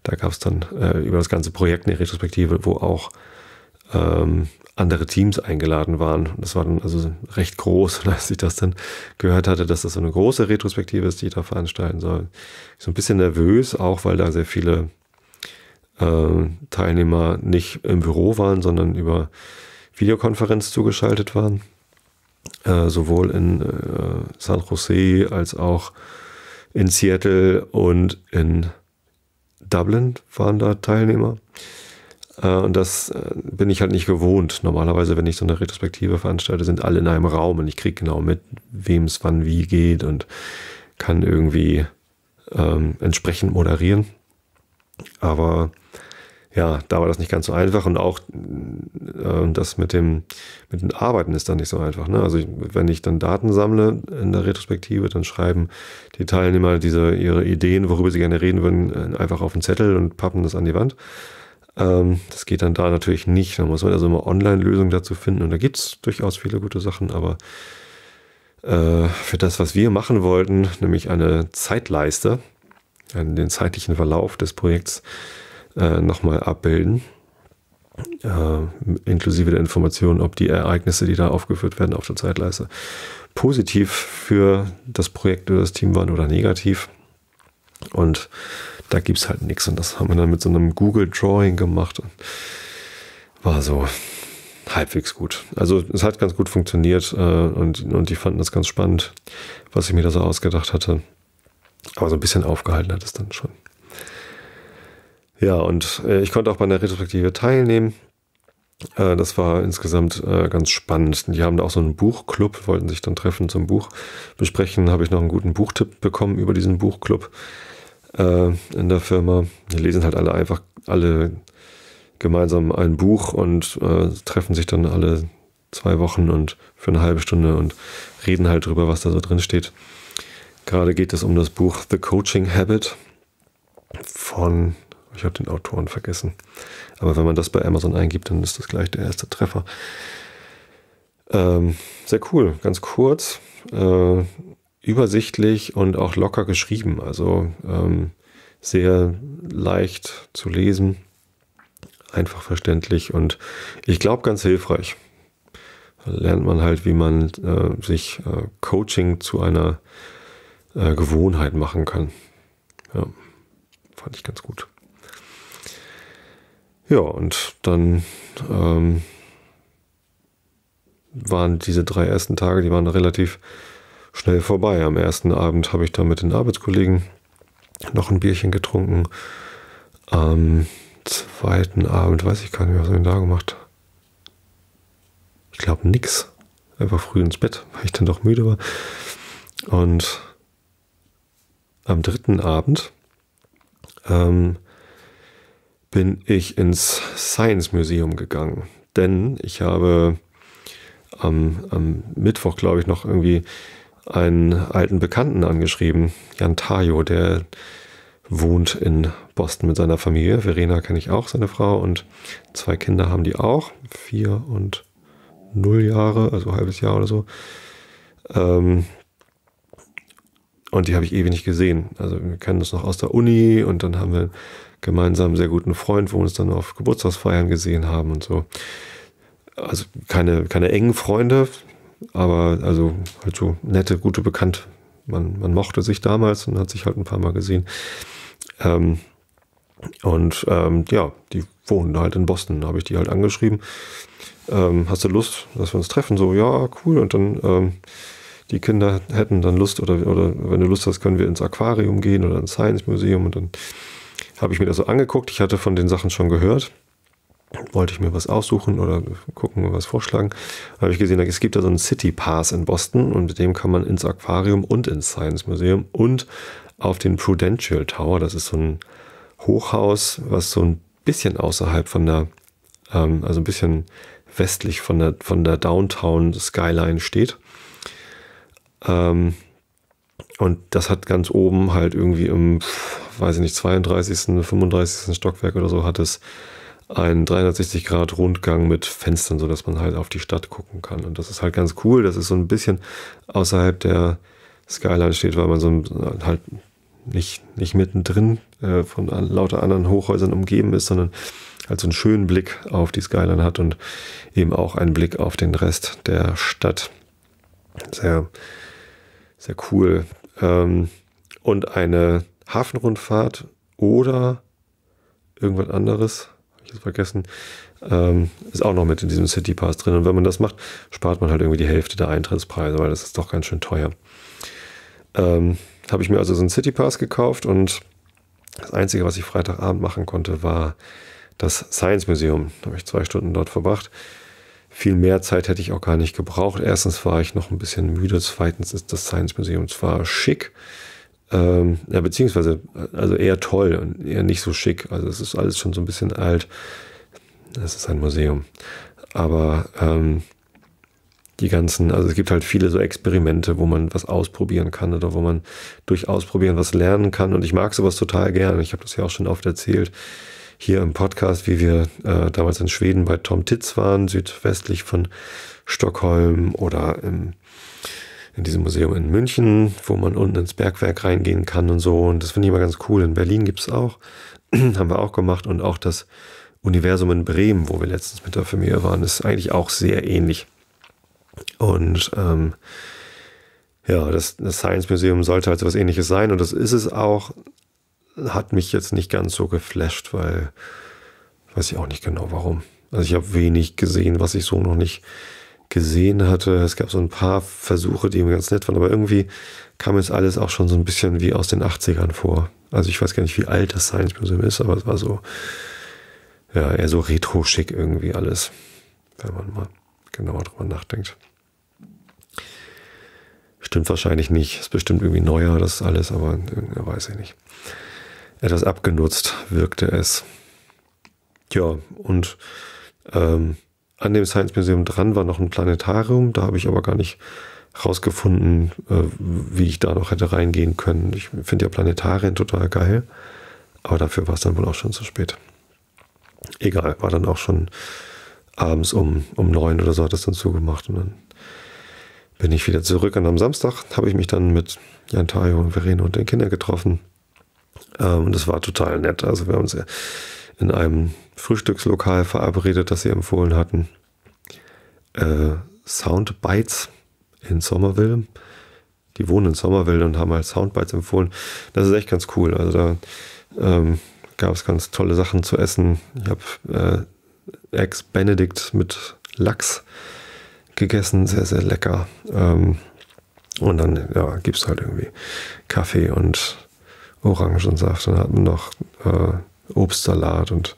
da gab es dann äh, über das ganze Projekt eine Retrospektive, wo auch ähm, andere Teams eingeladen waren. Das war dann also recht groß, als ich das dann gehört hatte, dass das so eine große Retrospektive ist, die ich da veranstalten soll. So ein bisschen nervös, auch weil da sehr viele äh, Teilnehmer nicht im Büro waren, sondern über Videokonferenz zugeschaltet waren. Äh, sowohl in äh, San Jose als auch in Seattle und in Dublin waren da Teilnehmer. Äh, und das äh, bin ich halt nicht gewohnt. Normalerweise, wenn ich so eine Retrospektive veranstalte, sind alle in einem Raum und ich kriege genau mit, wem es wann wie geht und kann irgendwie ähm, entsprechend moderieren. Aber ja, da war das nicht ganz so einfach und auch äh, das mit dem mit den Arbeiten ist dann nicht so einfach. Ne? Also ich, wenn ich dann Daten sammle in der Retrospektive, dann schreiben die Teilnehmer diese ihre Ideen, worüber sie gerne reden würden, äh, einfach auf einen Zettel und pappen das an die Wand. Ähm, das geht dann da natürlich nicht. Da muss man also immer Online-Lösungen dazu finden und da gibt's durchaus viele gute Sachen, aber äh, für das, was wir machen wollten, nämlich eine Zeitleiste, den zeitlichen Verlauf des Projekts äh, nochmal abbilden. Äh, inklusive der Information, ob die Ereignisse, die da aufgeführt werden auf der Zeitleiste, positiv für das Projekt oder das Team waren oder negativ. Und da gibt es halt nichts. Und das haben wir dann mit so einem Google Drawing gemacht. Und war so halbwegs gut. Also es hat ganz gut funktioniert äh, und, und die fanden das ganz spannend, was ich mir da so ausgedacht hatte. Aber so ein bisschen aufgehalten hat es dann schon. Ja, und äh, ich konnte auch bei einer Retrospektive teilnehmen. Äh, das war insgesamt äh, ganz spannend. Die haben da auch so einen Buchclub, wollten sich dann treffen zum Buch besprechen. Habe ich noch einen guten Buchtipp bekommen über diesen Buchclub äh, in der Firma. Die lesen halt alle einfach alle gemeinsam ein Buch und äh, treffen sich dann alle zwei Wochen und für eine halbe Stunde und reden halt drüber, was da so drin steht. Gerade geht es um das Buch The Coaching Habit von, ich habe den Autoren vergessen, aber wenn man das bei Amazon eingibt, dann ist das gleich der erste Treffer. Ähm, sehr cool, ganz kurz, äh, übersichtlich und auch locker geschrieben, also ähm, sehr leicht zu lesen, einfach verständlich und ich glaube ganz hilfreich. Da lernt man halt, wie man äh, sich äh, Coaching zu einer äh, Gewohnheit machen kann. Ja, fand ich ganz gut. Ja, und dann ähm, waren diese drei ersten Tage, die waren relativ schnell vorbei. Am ersten Abend habe ich dann mit den Arbeitskollegen noch ein Bierchen getrunken. Am zweiten Abend weiß ich gar nicht, was ich da gemacht Ich glaube nix. Einfach früh ins Bett, weil ich dann doch müde war. Und am dritten Abend ähm, bin ich ins Science Museum gegangen. Denn ich habe am, am Mittwoch, glaube ich, noch irgendwie einen alten Bekannten angeschrieben, Jan Tajo, der wohnt in Boston mit seiner Familie. Verena kenne ich auch, seine Frau, und zwei Kinder haben die auch, vier und null Jahre, also ein halbes Jahr oder so. Ähm, und die habe ich ewig nicht gesehen. Also wir kennen das noch aus der Uni und dann haben wir gemeinsam einen sehr guten Freund, wo wir uns dann auf Geburtstagsfeiern gesehen haben und so. Also keine, keine engen Freunde, aber also halt so nette, gute Bekannte. Man, man mochte sich damals und hat sich halt ein paar Mal gesehen. Ähm, und ähm, ja, die wohnen halt in Boston. Da habe ich die halt angeschrieben. Ähm, hast du Lust, dass wir uns treffen? So, ja, cool. Und dann ähm, die Kinder hätten dann Lust oder, oder wenn du Lust hast, können wir ins Aquarium gehen oder ins Science Museum. Und dann habe ich mir das so angeguckt. Ich hatte von den Sachen schon gehört. Wollte ich mir was aussuchen oder gucken, was vorschlagen. habe ich gesehen, es gibt da so einen City Pass in Boston und mit dem kann man ins Aquarium und ins Science Museum und auf den Prudential Tower. Das ist so ein Hochhaus, was so ein bisschen außerhalb von der, ähm, also ein bisschen westlich von der, von der Downtown Skyline steht. Ähm, und das hat ganz oben halt irgendwie im, weiß ich nicht, 32., 35. Stockwerk oder so hat es einen 360 Grad Rundgang mit Fenstern, so dass man halt auf die Stadt gucken kann. Und das ist halt ganz cool. Das ist so ein bisschen außerhalb der Skyline steht, weil man so halt nicht, nicht mittendrin äh, von lauter anderen Hochhäusern umgeben ist, sondern halt so einen schönen Blick auf die Skyline hat und eben auch einen Blick auf den Rest der Stadt. Sehr, sehr cool. Ähm, und eine Hafenrundfahrt oder irgendwas anderes, habe ich jetzt vergessen, ähm, ist auch noch mit in diesem City Pass drin. Und wenn man das macht, spart man halt irgendwie die Hälfte der Eintrittspreise, weil das ist doch ganz schön teuer. Ähm, habe ich mir also so einen City Pass gekauft und das Einzige, was ich Freitagabend machen konnte, war das Science Museum. Da habe ich zwei Stunden dort verbracht. Viel mehr Zeit hätte ich auch gar nicht gebraucht. Erstens war ich noch ein bisschen müde. Zweitens ist das Science Museum zwar schick, ähm, ja, beziehungsweise also eher toll und eher nicht so schick. Also es ist alles schon so ein bisschen alt. Es ist ein Museum. Aber ähm, die ganzen, also es gibt halt viele so Experimente, wo man was ausprobieren kann oder wo man durch Ausprobieren was lernen kann. Und ich mag sowas total gern. Ich habe das ja auch schon oft erzählt hier im Podcast, wie wir äh, damals in Schweden bei Tom Titz waren, südwestlich von Stockholm oder im, in diesem Museum in München, wo man unten ins Bergwerk reingehen kann und so. Und das finde ich immer ganz cool. In Berlin gibt es auch, haben wir auch gemacht. Und auch das Universum in Bremen, wo wir letztens mit der Familie waren, ist eigentlich auch sehr ähnlich. Und ähm, ja, das, das Science Museum sollte halt so was ähnliches sein. Und das ist es auch hat mich jetzt nicht ganz so geflasht, weil weiß ich auch nicht genau warum. Also ich habe wenig gesehen, was ich so noch nicht gesehen hatte. Es gab so ein paar Versuche, die mir ganz nett waren, aber irgendwie kam es alles auch schon so ein bisschen wie aus den 80ern vor. Also ich weiß gar nicht, wie alt das Science Museum ist, aber es war so, ja, eher so retro-schick irgendwie alles, wenn man mal genauer drüber nachdenkt. Stimmt wahrscheinlich nicht. Ist bestimmt irgendwie neuer, das alles, aber äh, weiß ich nicht etwas abgenutzt wirkte es. Ja, und ähm, an dem Science Museum dran war noch ein Planetarium, da habe ich aber gar nicht rausgefunden, äh, wie ich da noch hätte reingehen können. Ich finde ja Planetarien total geil, aber dafür war es dann wohl auch schon zu spät. Egal, war dann auch schon abends um, um neun oder so hat es dann zugemacht und dann bin ich wieder zurück und am Samstag habe ich mich dann mit Jan Tayo und Verena und den Kindern getroffen und das war total nett. Also wir haben uns in einem Frühstückslokal verabredet, das sie empfohlen hatten. Äh, Soundbites in Somerville. Die wohnen in Somerville und haben halt Soundbites empfohlen. Das ist echt ganz cool. Also da ähm, gab es ganz tolle Sachen zu essen. Ich habe äh, Ex Benedict mit Lachs gegessen, sehr, sehr lecker. Ähm, und dann ja, gibt es halt irgendwie Kaffee und Orangensaft. Dann hatten noch äh, Obstsalat und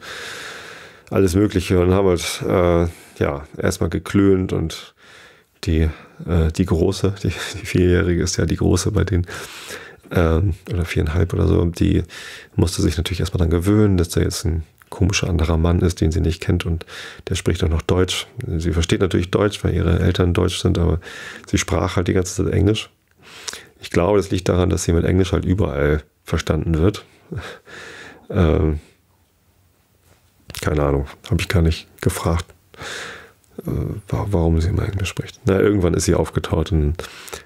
alles Mögliche und haben halt äh, ja erstmal geklönt und die, äh, die große, die, die, Vierjährige ist ja die große bei denen, ähm, oder viereinhalb oder so, die musste sich natürlich erstmal dann gewöhnen, dass da jetzt ein komischer anderer Mann ist, den sie nicht kennt und der spricht auch noch Deutsch. Sie versteht natürlich Deutsch, weil ihre Eltern Deutsch sind, aber sie sprach halt die ganze Zeit Englisch. Ich glaube, das liegt daran, dass sie mit Englisch halt überall verstanden wird. ähm, keine Ahnung, habe ich gar nicht gefragt, äh, warum sie immer Englisch spricht. Na, irgendwann ist sie aufgetaucht und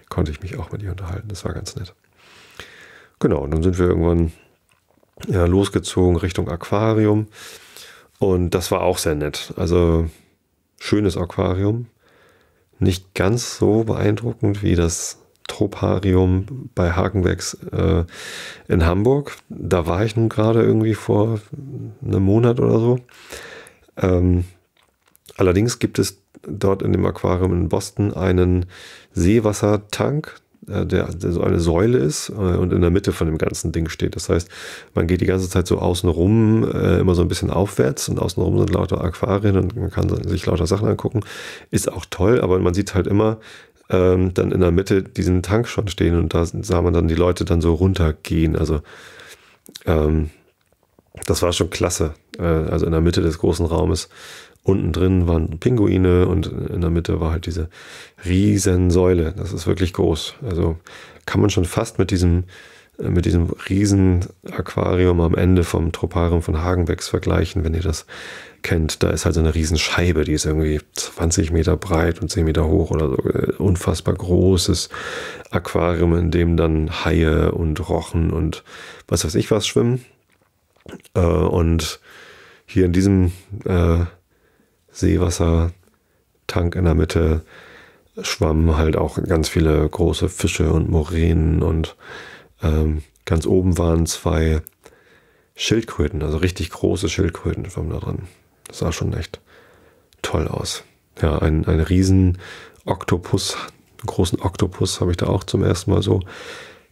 konnte ich mich auch mit ihr unterhalten. Das war ganz nett. Genau, und dann sind wir irgendwann ja, losgezogen Richtung Aquarium. Und das war auch sehr nett. Also schönes Aquarium. Nicht ganz so beeindruckend wie das Troparium bei Hagenbecks äh, in Hamburg. Da war ich nun gerade irgendwie vor einem Monat oder so. Ähm, allerdings gibt es dort in dem Aquarium in Boston einen Seewassertank, äh, der, der, so eine Säule ist äh, und in der Mitte von dem ganzen Ding steht. Das heißt, man geht die ganze Zeit so außenrum äh, immer so ein bisschen aufwärts und außenrum sind lauter Aquarien und man kann sich lauter Sachen angucken. Ist auch toll, aber man sieht halt immer ähm, dann in der Mitte diesen Tank schon stehen und da sah man dann die Leute dann so runtergehen. Also ähm, das war schon klasse. Äh, also in der Mitte des großen Raumes Unten drin waren Pinguine und in der Mitte war halt diese riesen Säule. Das ist wirklich groß. Also kann man schon fast mit diesem, mit diesem riesen Aquarium am Ende vom Troparium von Hagenbecks vergleichen, wenn ihr das kennt. Da ist halt so eine riesen Scheibe, die ist irgendwie 20 Meter breit und 10 Meter hoch oder so. Äh, unfassbar großes Aquarium, in dem dann Haie und Rochen und was weiß ich was schwimmen. Äh, und hier in diesem Seewassertank in der Mitte schwammen halt auch ganz viele große Fische und Moränen und ähm, ganz oben waren zwei Schildkröten, also richtig große Schildkröten schwammen da drin. Das sah schon echt toll aus. Ja, ein, ein riesen Oktopus, einen großen Oktopus habe ich da auch zum ersten Mal so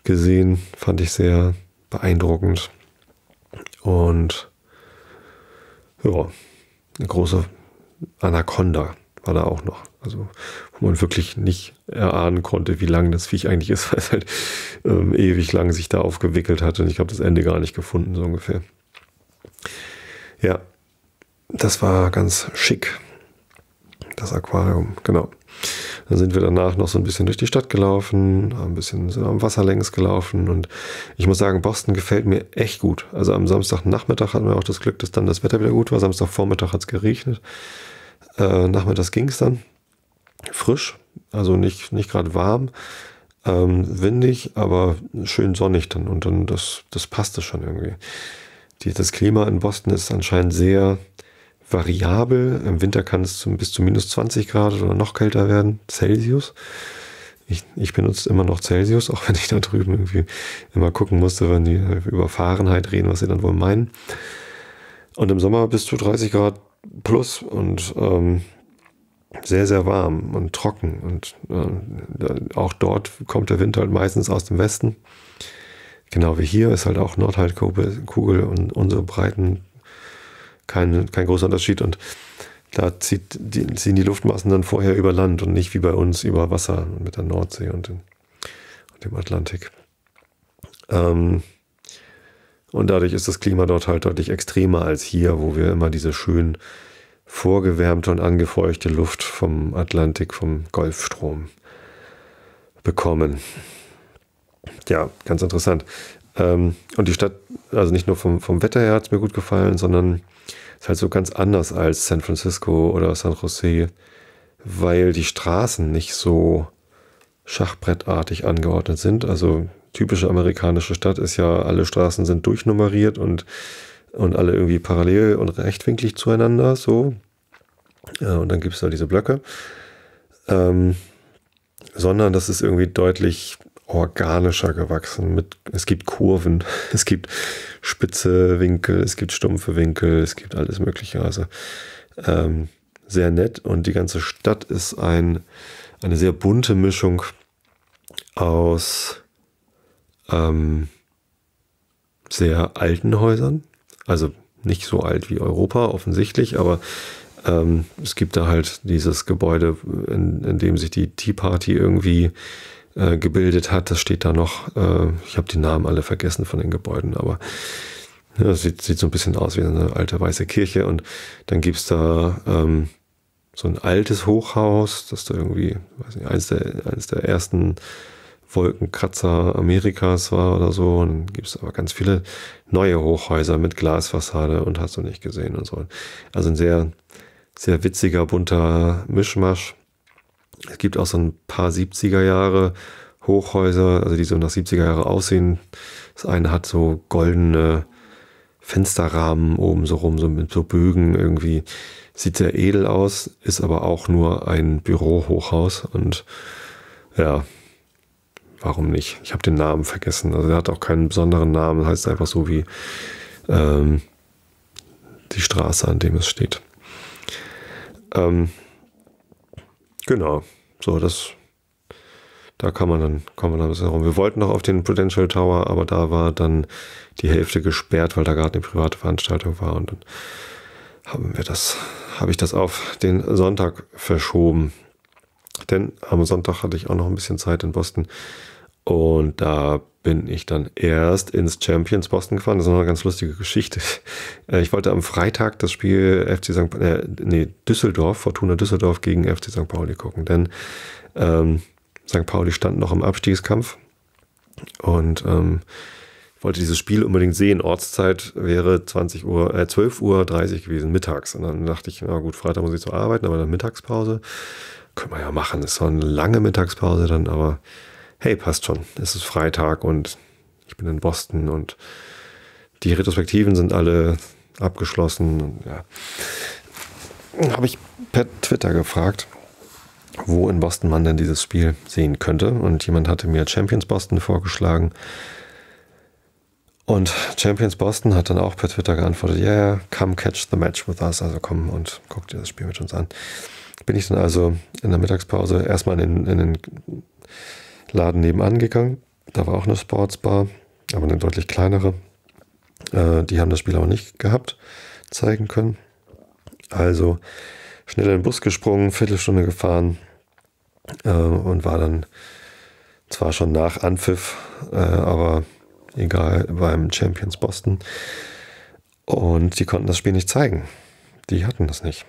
gesehen. Fand ich sehr beeindruckend. Und ja, eine große Anaconda war da auch noch. Also, wo man wirklich nicht erahnen konnte, wie lang das Viech eigentlich ist, weil es halt ähm, ewig lang sich da aufgewickelt hatte. Und ich habe das Ende gar nicht gefunden, so ungefähr. Ja, das war ganz schick. Das Aquarium, genau. Dann sind wir danach noch so ein bisschen durch die Stadt gelaufen, ein bisschen so am Wasser längs gelaufen und ich muss sagen, Boston gefällt mir echt gut. Also am Samstagnachmittag hatten wir auch das Glück, dass dann das Wetter wieder gut war. Samstagvormittag hat es geregnet. Äh, nachmittags ging es dann. Frisch, also nicht, nicht gerade warm, ähm, windig, aber schön sonnig dann und dann das, das passte schon irgendwie. Die, das Klima in Boston ist anscheinend sehr variabel. Im Winter kann es zum, bis zu minus 20 Grad oder noch kälter werden, Celsius. Ich, ich benutze immer noch Celsius, auch wenn ich da drüben irgendwie immer gucken musste, wenn die über Fahrenheit reden, was sie dann wohl meinen. Und im Sommer bis zu 30 Grad plus und ähm, sehr, sehr warm und trocken. Und äh, auch dort kommt der Wind halt meistens aus dem Westen. Genau wie hier ist halt auch Nordhalbkugel und unsere Breiten kein, kein großer Unterschied. Und da zieht die, ziehen die Luftmassen dann vorher über Land und nicht wie bei uns über Wasser mit der Nordsee und, den, und dem Atlantik. Ähm, und dadurch ist das Klima dort halt deutlich extremer als hier, wo wir immer diese schön vorgewärmte und angefeuchte Luft vom Atlantik, vom Golfstrom bekommen. Ja, ganz interessant. Ähm, und die Stadt, also nicht nur vom, vom Wetter her hat es mir gut gefallen, sondern ist halt so ganz anders als San Francisco oder San Jose, weil die Straßen nicht so schachbrettartig angeordnet sind. Also typische amerikanische Stadt ist ja, alle Straßen sind durchnummeriert und, und alle irgendwie parallel und rechtwinklig zueinander, so. Ja, und dann gibt es da diese Blöcke. Ähm, sondern das ist irgendwie deutlich organischer gewachsen. Mit, es gibt Kurven, es gibt spitze Winkel, es gibt stumpfe Winkel, es gibt alles Mögliche. Also ähm, sehr nett und die ganze Stadt ist ein, eine sehr bunte Mischung aus ähm, sehr alten Häusern. Also nicht so alt wie Europa offensichtlich, aber ähm, es gibt da halt dieses Gebäude, in, in dem sich die Tea Party irgendwie äh, gebildet hat. Das steht da noch. Äh, ich habe die Namen alle vergessen von den Gebäuden, aber ja, sieht, sieht so ein bisschen aus wie eine alte weiße Kirche. Und dann gibt's da ähm, so ein altes Hochhaus, das da irgendwie, weiß nicht, eins der, eins der ersten Wolkenkratzer Amerikas war oder so. Und gibt es aber ganz viele neue Hochhäuser mit Glasfassade und hast du nicht gesehen und so. Also ein sehr, sehr witziger, bunter Mischmasch. Es gibt auch so ein paar 70er Jahre Hochhäuser, also die so nach 70er Jahre aussehen. Das eine hat so goldene Fensterrahmen oben so rum, so mit so Bögen irgendwie. Sieht sehr edel aus, ist aber auch nur ein Bürohochhaus und ja, warum nicht? Ich habe den Namen vergessen. Also er hat auch keinen besonderen Namen, heißt einfach so wie ähm, die Straße, an dem es steht. Ähm, genau, so das. Da kann man dann, kommen wir dann ein bisschen rum. Wir wollten noch auf den Prudential Tower, aber da war dann die Hälfte gesperrt, weil da gerade eine private Veranstaltung war und dann haben wir das, habe ich das auf den Sonntag verschoben. Denn am Sonntag hatte ich auch noch ein bisschen Zeit in Boston. Und da bin ich dann erst ins Champions Boston gefahren. Das ist noch eine ganz lustige Geschichte. Äh, ich wollte am Freitag das Spiel FC St. Äh, nee, Düsseldorf, Fortuna Düsseldorf gegen FC St. Pauli gucken. Denn ähm, St. Pauli stand noch im Abstiegskampf. Und ähm, wollte dieses Spiel unbedingt sehen. Ortszeit wäre 20 Uhr, äh, 12 Uhr 30 gewesen, mittags. Und dann dachte ich, na gut, Freitag muss ich so arbeiten, aber dann Mittagspause. Können wir ja machen. Ist so eine lange Mittagspause dann, aber hey, passt schon. Es ist Freitag und ich bin in Boston und die Retrospektiven sind alle abgeschlossen. Und ja. Habe ich per Twitter gefragt, wo in Boston man denn dieses Spiel sehen könnte. Und jemand hatte mir Champions Boston vorgeschlagen. Und Champions Boston hat dann auch per Twitter geantwortet, ja, yeah, come catch the match with us. Also komm und guck dir das Spiel mit uns an bin ich dann also in der Mittagspause erstmal in, in den Laden nebenan gegangen. Da war auch eine Sportsbar, aber eine deutlich kleinere. Äh, die haben das Spiel aber nicht gehabt, zeigen können. Also schnell in den Bus gesprungen, Viertelstunde gefahren äh, und war dann zwar schon nach Anpfiff, äh, aber egal, beim Champions Boston. Und die konnten das Spiel nicht zeigen. Die hatten das nicht.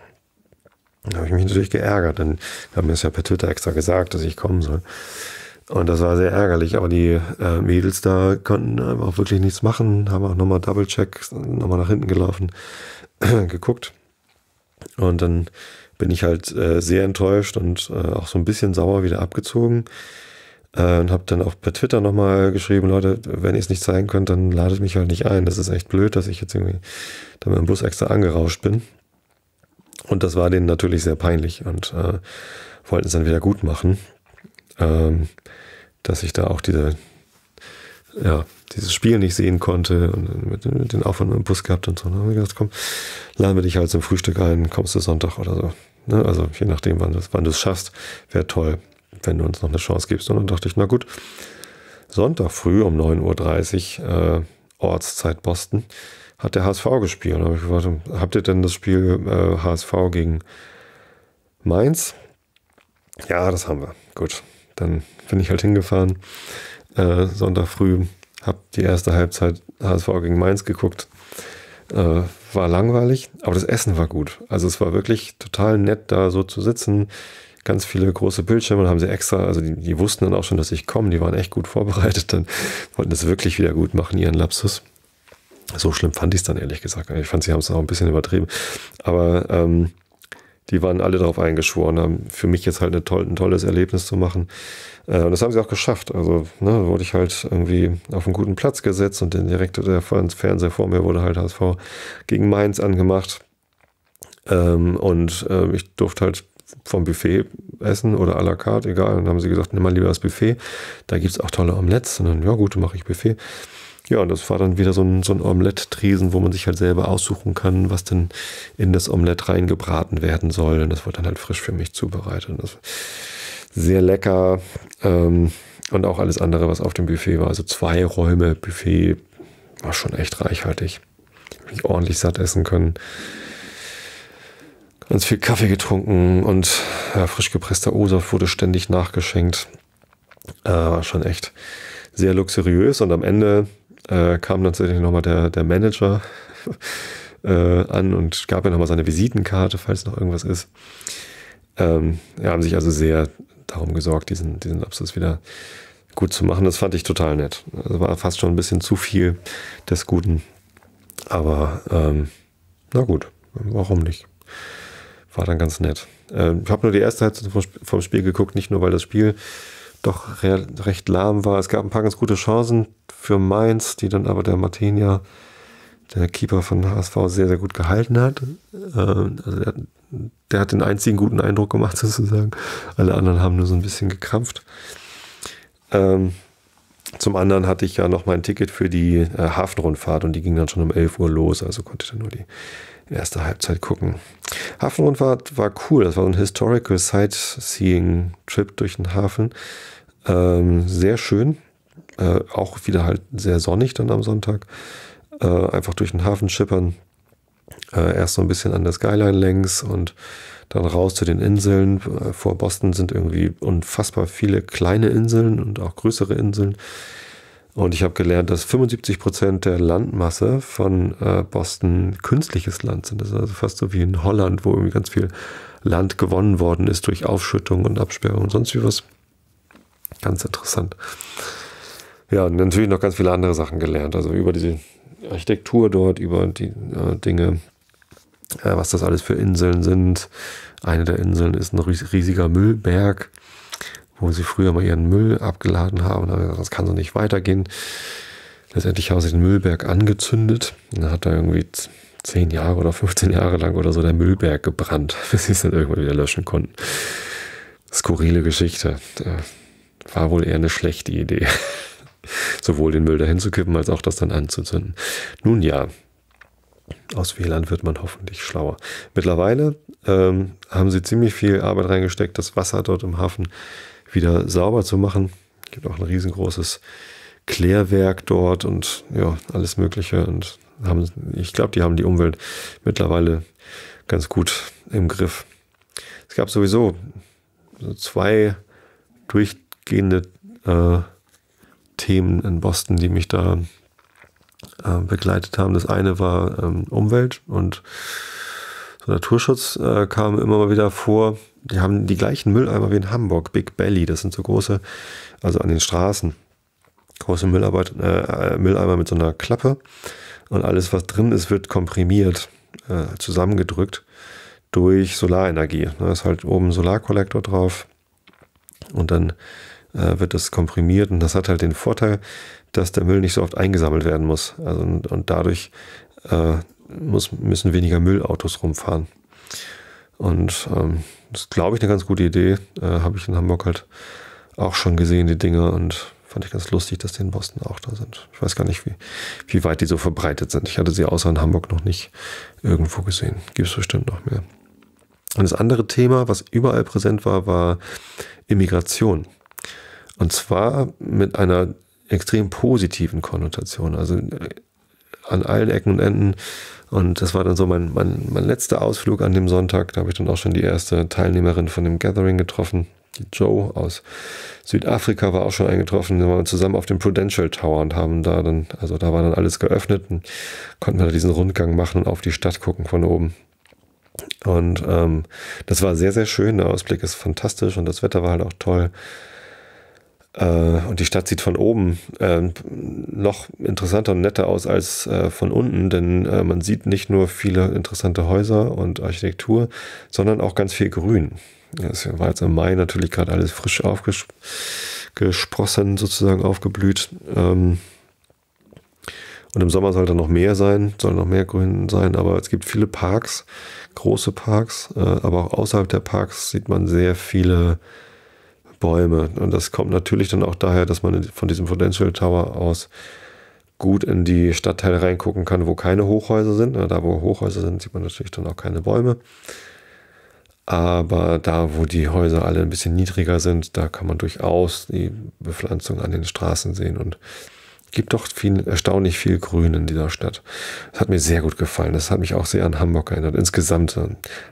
Da habe ich mich natürlich geärgert, denn wir haben mir das ja per Twitter extra gesagt, dass ich kommen soll. Und das war sehr ärgerlich, aber die äh, Mädels da konnten einfach wirklich nichts machen, haben auch nochmal Double-Check, nochmal nach hinten gelaufen, geguckt. Und dann bin ich halt äh, sehr enttäuscht und äh, auch so ein bisschen sauer wieder abgezogen. Äh, und habe dann auch per Twitter nochmal geschrieben, Leute, wenn ihr es nicht zeigen könnt, dann ladet mich halt nicht ein. Das ist echt blöd, dass ich jetzt irgendwie da mit dem Bus extra angerauscht bin. Und das war denen natürlich sehr peinlich und äh, wollten es dann wieder gut machen, ähm, dass ich da auch diese, ja, dieses Spiel nicht sehen konnte und mit, mit den Aufwand im Bus gehabt und so. Dann haben wir gedacht, komm, laden wir dich halt zum Frühstück ein, kommst du Sonntag oder so. Ne? Also je nachdem, wann, das, wann du es schaffst, wäre toll, wenn du uns noch eine Chance gibst. Und dann dachte ich, na gut, Sonntag früh um 9.30 Uhr, äh, Ortszeit Boston hat der HSV gespielt. Und habe ich gefragt, habt ihr denn das Spiel äh, HSV gegen Mainz? Ja, das haben wir. Gut, dann bin ich halt hingefahren. Äh, Sonntag früh, habe die erste Halbzeit HSV gegen Mainz geguckt. Äh, war langweilig, aber das Essen war gut. Also es war wirklich total nett, da so zu sitzen. Ganz viele große Bildschirme haben sie extra, also die, die wussten dann auch schon, dass ich komme, die waren echt gut vorbereitet, dann wollten das wirklich wieder gut machen, ihren Lapsus. So schlimm fand ich es dann ehrlich gesagt. Ich fand, sie haben es auch ein bisschen übertrieben. Aber ähm, die waren alle darauf eingeschworen, haben für mich jetzt halt eine toll, ein tolles Erlebnis zu machen. Äh, und das haben sie auch geschafft. Also ne, wurde ich halt irgendwie auf einen guten Platz gesetzt und direkt der Fernseher vor mir wurde halt HSV gegen Mainz angemacht. Ähm, und äh, ich durfte halt vom Buffet essen oder à la carte, egal. Und dann haben sie gesagt, nimm mal lieber das Buffet. Da gibt es auch tolle Omelettes. Und dann, ja gut, mache ich Buffet. Ja, und das war dann wieder so ein, so ein Omelett-Tresen, wo man sich halt selber aussuchen kann, was denn in das Omelett reingebraten werden soll. Und das wurde dann halt frisch für mich zubereitet. Und das sehr lecker. Ähm, und auch alles andere, was auf dem Buffet war. Also zwei Räume Buffet war schon echt reichhaltig. Hab ich ordentlich satt essen können. Ganz viel Kaffee getrunken und ja, frisch gepresster O-Saft wurde ständig nachgeschenkt. Äh, war schon echt sehr luxuriös und am Ende äh, kam dann tatsächlich nochmal der, der Manager äh, an und gab mir nochmal seine Visitenkarte, falls noch irgendwas ist. Ähm, ja, haben sich also sehr darum gesorgt, diesen, diesen Abschluss wieder gut zu machen. Das fand ich total nett. Also war fast schon ein bisschen zu viel des Guten. Aber ähm, na gut, warum nicht? War dann ganz nett. Ähm, ich habe nur die erste Halbzeit vom Spiel geguckt, nicht nur weil das Spiel doch re recht lahm war. Es gab ein paar ganz gute Chancen für Mainz, die dann aber der Martinia, der Keeper von HSV, sehr, sehr gut gehalten hat. Ähm, also der, der, hat den einzigen guten Eindruck gemacht, sozusagen. Alle anderen haben nur so ein bisschen gekrampft. Ähm, zum anderen hatte ich ja noch mein Ticket für die äh, Hafenrundfahrt und die ging dann schon um 11 Uhr los, also konnte ich dann nur die erste Halbzeit gucken. Hafenrundfahrt war cool, das war so ein Historical Sightseeing-Trip durch den Hafen. Ähm, sehr schön, äh, auch wieder halt sehr sonnig dann am Sonntag. Äh, einfach durch den Hafen schippern, äh, erst so ein bisschen an der Skyline längs und dann raus zu den Inseln. Äh, vor Boston sind irgendwie unfassbar viele kleine Inseln und auch größere Inseln. Und ich habe gelernt, dass 75 Prozent der Landmasse von äh, Boston künstliches Land sind. Das ist also fast so wie in Holland, wo irgendwie ganz viel Land gewonnen worden ist durch Aufschüttung und Absperrung und sonst wie was. Ganz interessant. Ja, und natürlich noch ganz viele andere Sachen gelernt. Also über diese Architektur dort, über die äh, Dinge, äh, was das alles für Inseln sind. Eine der Inseln ist ein riesiger Müllberg, wo sie früher mal ihren Müll abgeladen haben. Das kann so nicht weitergehen. Letztendlich haben sie den Müllberg angezündet. Dann hat da irgendwie zehn Jahre oder 15 Jahre lang oder so der Müllberg gebrannt, bis sie es dann irgendwann wieder löschen konnten. Skurrile Geschichte. War wohl eher eine schlechte Idee. Sowohl den Müll dahin zu kippen, als auch das dann anzuzünden. Nun ja, aus WLAN wird man hoffentlich schlauer. Mittlerweile ähm, haben sie ziemlich viel Arbeit reingesteckt, das Wasser dort im Hafen wieder sauber zu machen. Es gibt auch ein riesengroßes Klärwerk dort und ja, alles Mögliche. Und haben, ich glaube, die haben die Umwelt mittlerweile ganz gut im Griff. Es gab sowieso so zwei durchgehende äh, Themen in Boston, die mich da äh, begleitet haben. Das eine war ähm, Umwelt und Naturschutz äh, kam immer mal wieder vor. Die haben die gleichen Mülleimer wie in Hamburg, Big Belly. Das sind so große, also an den Straßen, große Müllarbeit, äh, Mülleimer mit so einer Klappe. Und alles, was drin ist, wird komprimiert, äh, zusammengedrückt durch Solarenergie. Da ist halt oben ein Solarkollektor drauf und dann äh, wird das komprimiert und das hat halt den Vorteil, dass der Müll nicht so oft eingesammelt werden muss. Also, und, und dadurch äh, muss, müssen weniger Müllautos rumfahren. Und ähm, das ist, glaube ich, eine ganz gute Idee. Äh, Habe ich in Hamburg halt auch schon gesehen, die Dinge. Und fand ich ganz lustig, dass die in Boston auch da sind. Ich weiß gar nicht, wie, wie weit die so verbreitet sind. Ich hatte sie außer in Hamburg noch nicht irgendwo gesehen. Gibt es bestimmt noch mehr. Und das andere Thema, was überall präsent war, war Immigration. Und zwar mit einer extrem positiven Konnotation. Also äh, an allen Ecken und Enden. Und das war dann so mein, mein, mein letzter Ausflug an dem Sonntag. Da habe ich dann auch schon die erste Teilnehmerin von dem Gathering getroffen. Die Joe aus Südafrika war auch schon eingetroffen. Wir waren zusammen auf dem Prudential Tower und haben da dann, also da war dann alles geöffnet und konnten wir da diesen Rundgang machen und auf die Stadt gucken von oben. Und ähm, das war sehr, sehr schön. Der Ausblick ist fantastisch und das Wetter war halt auch toll. Äh, und die Stadt sieht von oben äh, noch interessanter und netter aus als äh, von unten, denn äh, man sieht nicht nur viele interessante Häuser und Architektur, sondern auch ganz viel Grün. Es war jetzt im Mai natürlich gerade alles frisch aufgesprossen, sozusagen aufgeblüht. Ähm, und im Sommer soll da noch mehr sein, soll noch mehr Grün sein, aber es gibt viele Parks, große Parks, äh, aber auch außerhalb der Parks sieht man sehr viele Bäume. Und das kommt natürlich dann auch daher, dass man von diesem Prudential Tower aus gut in die Stadtteile reingucken kann, wo keine Hochhäuser sind. Da, wo Hochhäuser sind, sieht man natürlich dann auch keine Bäume. Aber da, wo die Häuser alle ein bisschen niedriger sind, da kann man durchaus die Bepflanzung an den Straßen sehen und gibt doch viel, erstaunlich viel Grün in dieser Stadt. Das hat mir sehr gut gefallen. Das hat mich auch sehr an Hamburg erinnert. Insgesamt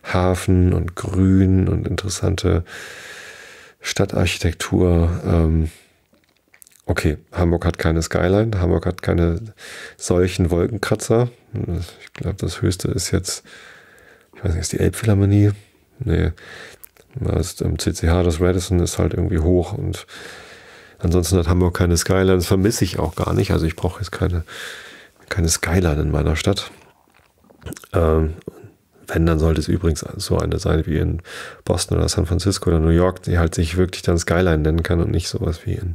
Hafen und Grün und interessante Stadtarchitektur. Ähm, okay, Hamburg hat keine Skyline, Hamburg hat keine solchen Wolkenkratzer. Ich glaube, das höchste ist jetzt, ich weiß nicht, ist die Elbphilharmonie? Nee, ist im CCH, das Radisson ist halt irgendwie hoch und ansonsten hat Hamburg keine Skyline. Das vermisse ich auch gar nicht. Also ich brauche jetzt keine, keine Skyline in meiner Stadt. Ähm, wenn, dann sollte es übrigens so eine sein wie in Boston oder San Francisco oder New York, die halt sich wirklich dann Skyline nennen kann und nicht sowas wie in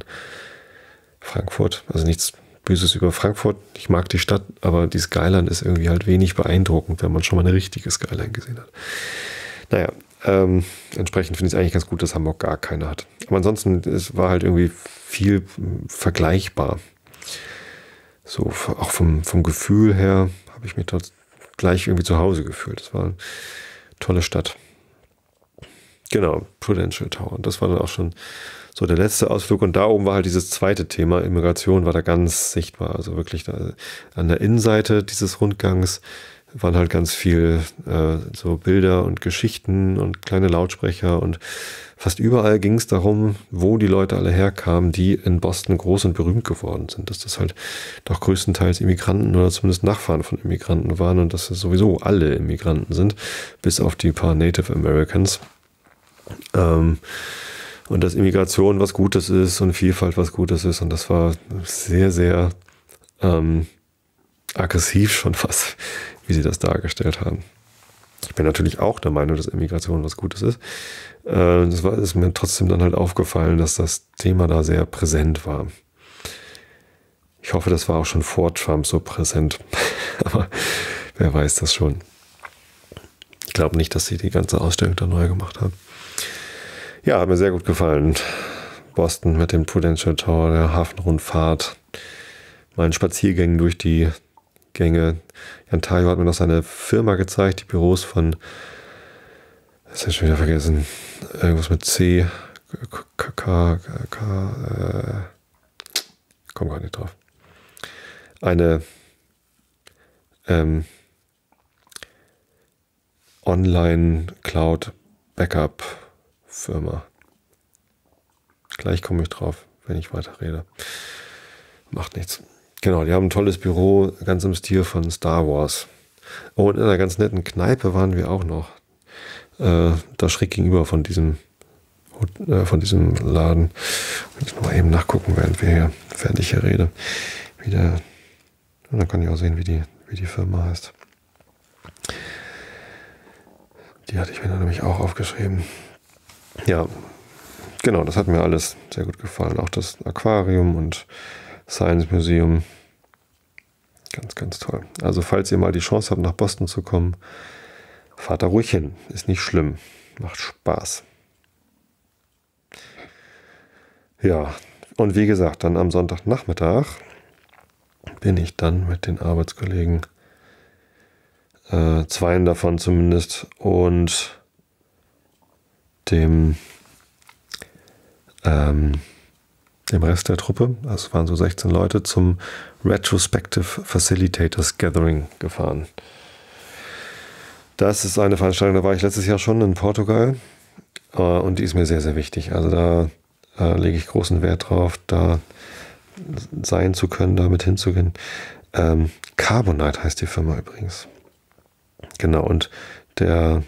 Frankfurt. Also nichts Böses über Frankfurt. Ich mag die Stadt, aber die Skyline ist irgendwie halt wenig beeindruckend, wenn man schon mal eine richtige Skyline gesehen hat. Naja, ähm, entsprechend finde ich es eigentlich ganz gut, dass Hamburg gar keine hat. Aber ansonsten, es war halt irgendwie viel vergleichbar. So, auch vom, vom Gefühl her habe ich mich dort gleich irgendwie zu Hause gefühlt. Es war eine tolle Stadt. Genau, Prudential Tower. Das war dann auch schon so der letzte Ausflug. Und da oben war halt dieses zweite Thema, Immigration war da ganz sichtbar. Also wirklich da an der Innenseite dieses Rundgangs waren halt ganz viel äh, so Bilder und Geschichten und kleine Lautsprecher und fast überall ging es darum, wo die Leute alle herkamen, die in Boston groß und berühmt geworden sind. Dass das halt doch größtenteils Immigranten oder zumindest Nachfahren von Immigranten waren und dass es sowieso alle Immigranten sind, bis auf die paar Native Americans. Ähm, und dass Immigration was Gutes ist und Vielfalt was Gutes ist. Und das war sehr, sehr ähm, aggressiv schon fast, wie sie das dargestellt haben. Ich bin natürlich auch der Meinung, dass Immigration was Gutes ist. Äh, das war, ist mir trotzdem dann halt aufgefallen, dass das Thema da sehr präsent war. Ich hoffe, das war auch schon vor Trump so präsent. Aber wer weiß das schon. Ich glaube nicht, dass sie die ganze Ausstellung da neu gemacht haben. Ja, hat mir sehr gut gefallen. Boston mit dem Prudential Tower, der Hafenrundfahrt, meinen Spaziergängen durch die Gänge. Jan Tayo hat mir noch seine Firma gezeigt, die Büros von, das ist schon wieder vergessen, irgendwas mit C, K, K, K, äh, komm gar nicht drauf. Eine ähm, Online-Cloud-Backup-Firma. Gleich komme ich drauf, wenn ich weiter rede. Macht nichts. Genau, die haben ein tolles Büro, ganz im Stil von Star Wars. Oh, und in einer ganz netten Kneipe waren wir auch noch. Äh, da schräg gegenüber von diesem, äh, von diesem Laden. Ich mal eben nachgucken, während wir hier, während ich hier rede. Wie der, und dann kann ich auch sehen, wie die, wie die Firma heißt. Die hatte ich mir nämlich auch aufgeschrieben. Ja, genau, das hat mir alles sehr gut gefallen. Auch das Aquarium und Science Museum. Ganz, ganz toll. Also falls ihr mal die Chance habt, nach Boston zu kommen, fahrt da ruhig hin. Ist nicht schlimm. Macht Spaß. Ja, und wie gesagt, dann am Sonntagnachmittag bin ich dann mit den Arbeitskollegen, äh, zweien davon zumindest, und dem ähm, dem Rest der Truppe, das waren so 16 Leute, zum Retrospective Facilitators Gathering gefahren. Das ist eine Veranstaltung, da war ich letztes Jahr schon in Portugal äh, und die ist mir sehr, sehr wichtig. Also da äh, lege ich großen Wert drauf, da sein zu können, damit hinzugehen. Ähm, Carbonite heißt die Firma übrigens. Genau, und der,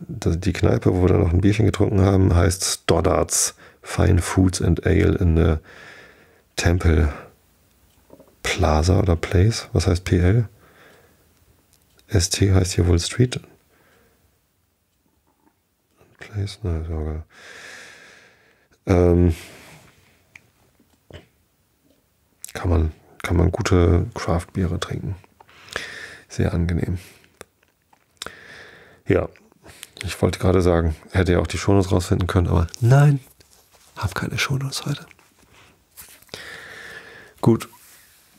die Kneipe, wo wir da noch ein Bierchen getrunken haben, heißt Stoddards Fine Foods and Ale in der Temple Plaza oder Place. Was heißt PL? ST heißt hier wohl Street. Place, na, sogar. Ähm, kann man, kann man gute Craft-Biere trinken. Sehr angenehm. Ja, ich wollte gerade sagen, hätte ja auch die Shownotes rausfinden können, aber nein, hab keine Shownotes heute. Gut.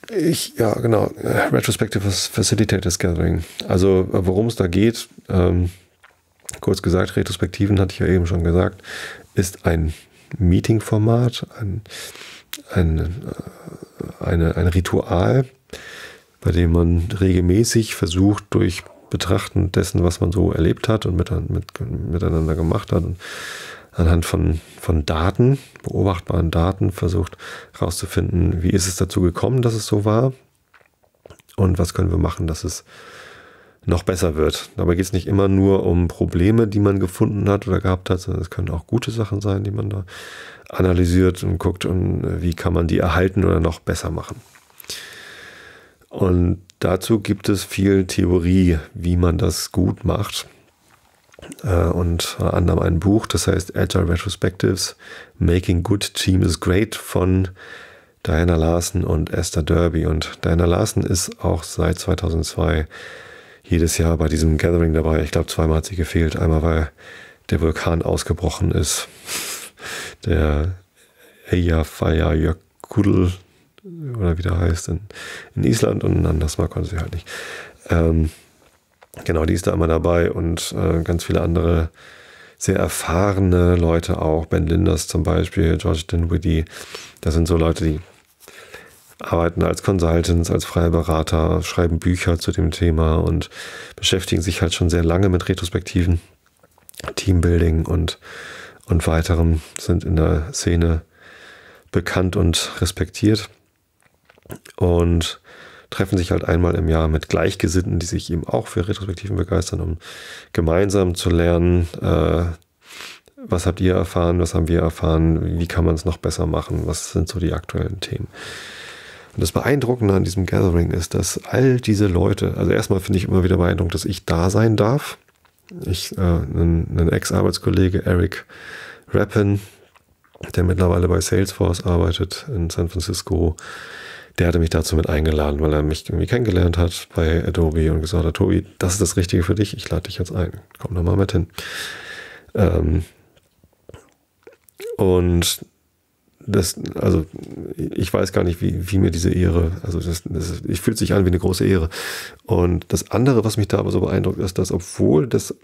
Ich, ja, genau. Retrospective Facilitators Gathering. Also, worum es da geht, ähm, kurz gesagt, Retrospektiven hatte ich ja eben schon gesagt, ist ein Meeting-Format, ein, ein, äh, eine, ein Ritual, bei dem man regelmäßig versucht, durch Betrachten dessen, was man so erlebt hat und mit, mit, miteinander gemacht hat, und anhand von, von Daten, beobachtbaren Daten, versucht herauszufinden, wie ist es dazu gekommen, dass es so war und was können wir machen, dass es noch besser wird. Dabei geht es nicht immer nur um Probleme, die man gefunden hat oder gehabt hat, sondern es können auch gute Sachen sein, die man da analysiert und guckt und äh, wie kann man die erhalten oder noch besser machen. Und dazu gibt es viel Theorie, wie man das gut macht. Äh, und unter anderem ein Buch, das heißt Agile Retrospectives, Making Good Teams Great von Diana Larsen und Esther Derby. Und Diana Larsen ist auch seit 2002 jedes Jahr bei diesem Gathering dabei. Ich glaube, zweimal hat sie gefehlt. Einmal, weil der Vulkan ausgebrochen ist. Der Eyjafjallajökull oder wie der heißt in, in Island und anders mal konnte sie halt nicht. Ähm, genau, die ist da immer dabei und äh, ganz viele andere sehr erfahrene Leute auch. Ben Linders zum Beispiel, George Dinwiddie. Das sind so Leute, die arbeiten als Consultants, als freie Berater, schreiben Bücher zu dem Thema und beschäftigen sich halt schon sehr lange mit Retrospektiven, Teambuilding und, und weiterem, sind in der Szene bekannt und respektiert und treffen sich halt einmal im Jahr mit Gleichgesinnten, die sich eben auch für Retrospektiven begeistern, um gemeinsam zu lernen, äh, was habt ihr erfahren, was haben wir erfahren, wie kann man es noch besser machen, was sind so die aktuellen Themen. Und das Beeindruckende an diesem Gathering ist, dass all diese Leute, also erstmal finde ich immer wieder beeindruckend, dass ich da sein darf. Ich, äh, ein, Ex-Arbeitskollege, Eric Rappin, der mittlerweile bei Salesforce arbeitet in San Francisco, der hatte mich dazu mit eingeladen, weil er mich irgendwie kennengelernt hat bei Adobe und gesagt hat, Tobi, das ist das Richtige für dich, ich lade dich jetzt ein. Komm doch mal mit hin. Ähm, und das, also ich weiß gar nicht, wie, wie mir diese Ehre, also das, das ich fühlt sich an wie eine große Ehre. Und das andere, was mich da aber so beeindruckt, ist, dass obwohl das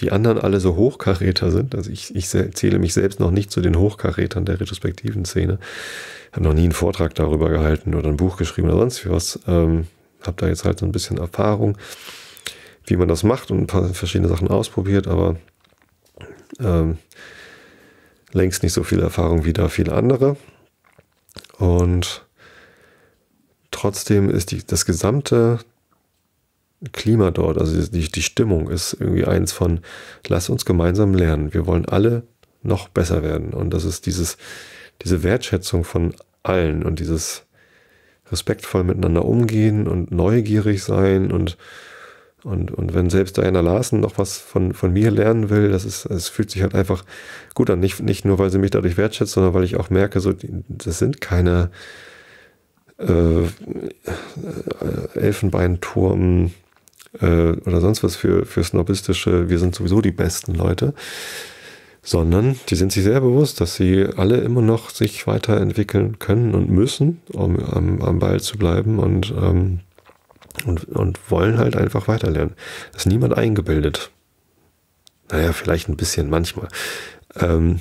die anderen alle so Hochkaräter sind, also ich, ich zähle mich selbst noch nicht zu den Hochkarätern der retrospektiven Szene, habe noch nie einen Vortrag darüber gehalten oder ein Buch geschrieben oder sonst was, ähm, habe da jetzt halt so ein bisschen Erfahrung, wie man das macht und ein paar verschiedene Sachen ausprobiert, aber ähm, längst nicht so viel Erfahrung wie da viele andere. Und trotzdem ist die, das gesamte Klima dort, also die, die Stimmung ist irgendwie eins von, lass uns gemeinsam lernen. Wir wollen alle noch besser werden. Und das ist dieses, diese Wertschätzung von allen und dieses respektvoll miteinander umgehen und neugierig sein und und, und wenn selbst Diana Larsen noch was von, von mir lernen will, das ist, es fühlt sich halt einfach gut an. Nicht, nicht nur, weil sie mich dadurch wertschätzt, sondern weil ich auch merke, so, das sind keine äh, Elfenbeinturm äh, oder sonst was für, für snobistische, wir sind sowieso die besten Leute, sondern die sind sich sehr bewusst, dass sie alle immer noch sich weiterentwickeln können und müssen, um am, am Ball zu bleiben und ähm, und, und wollen halt einfach weiterlernen. Das ist niemand eingebildet. Naja, vielleicht ein bisschen manchmal. Ähm,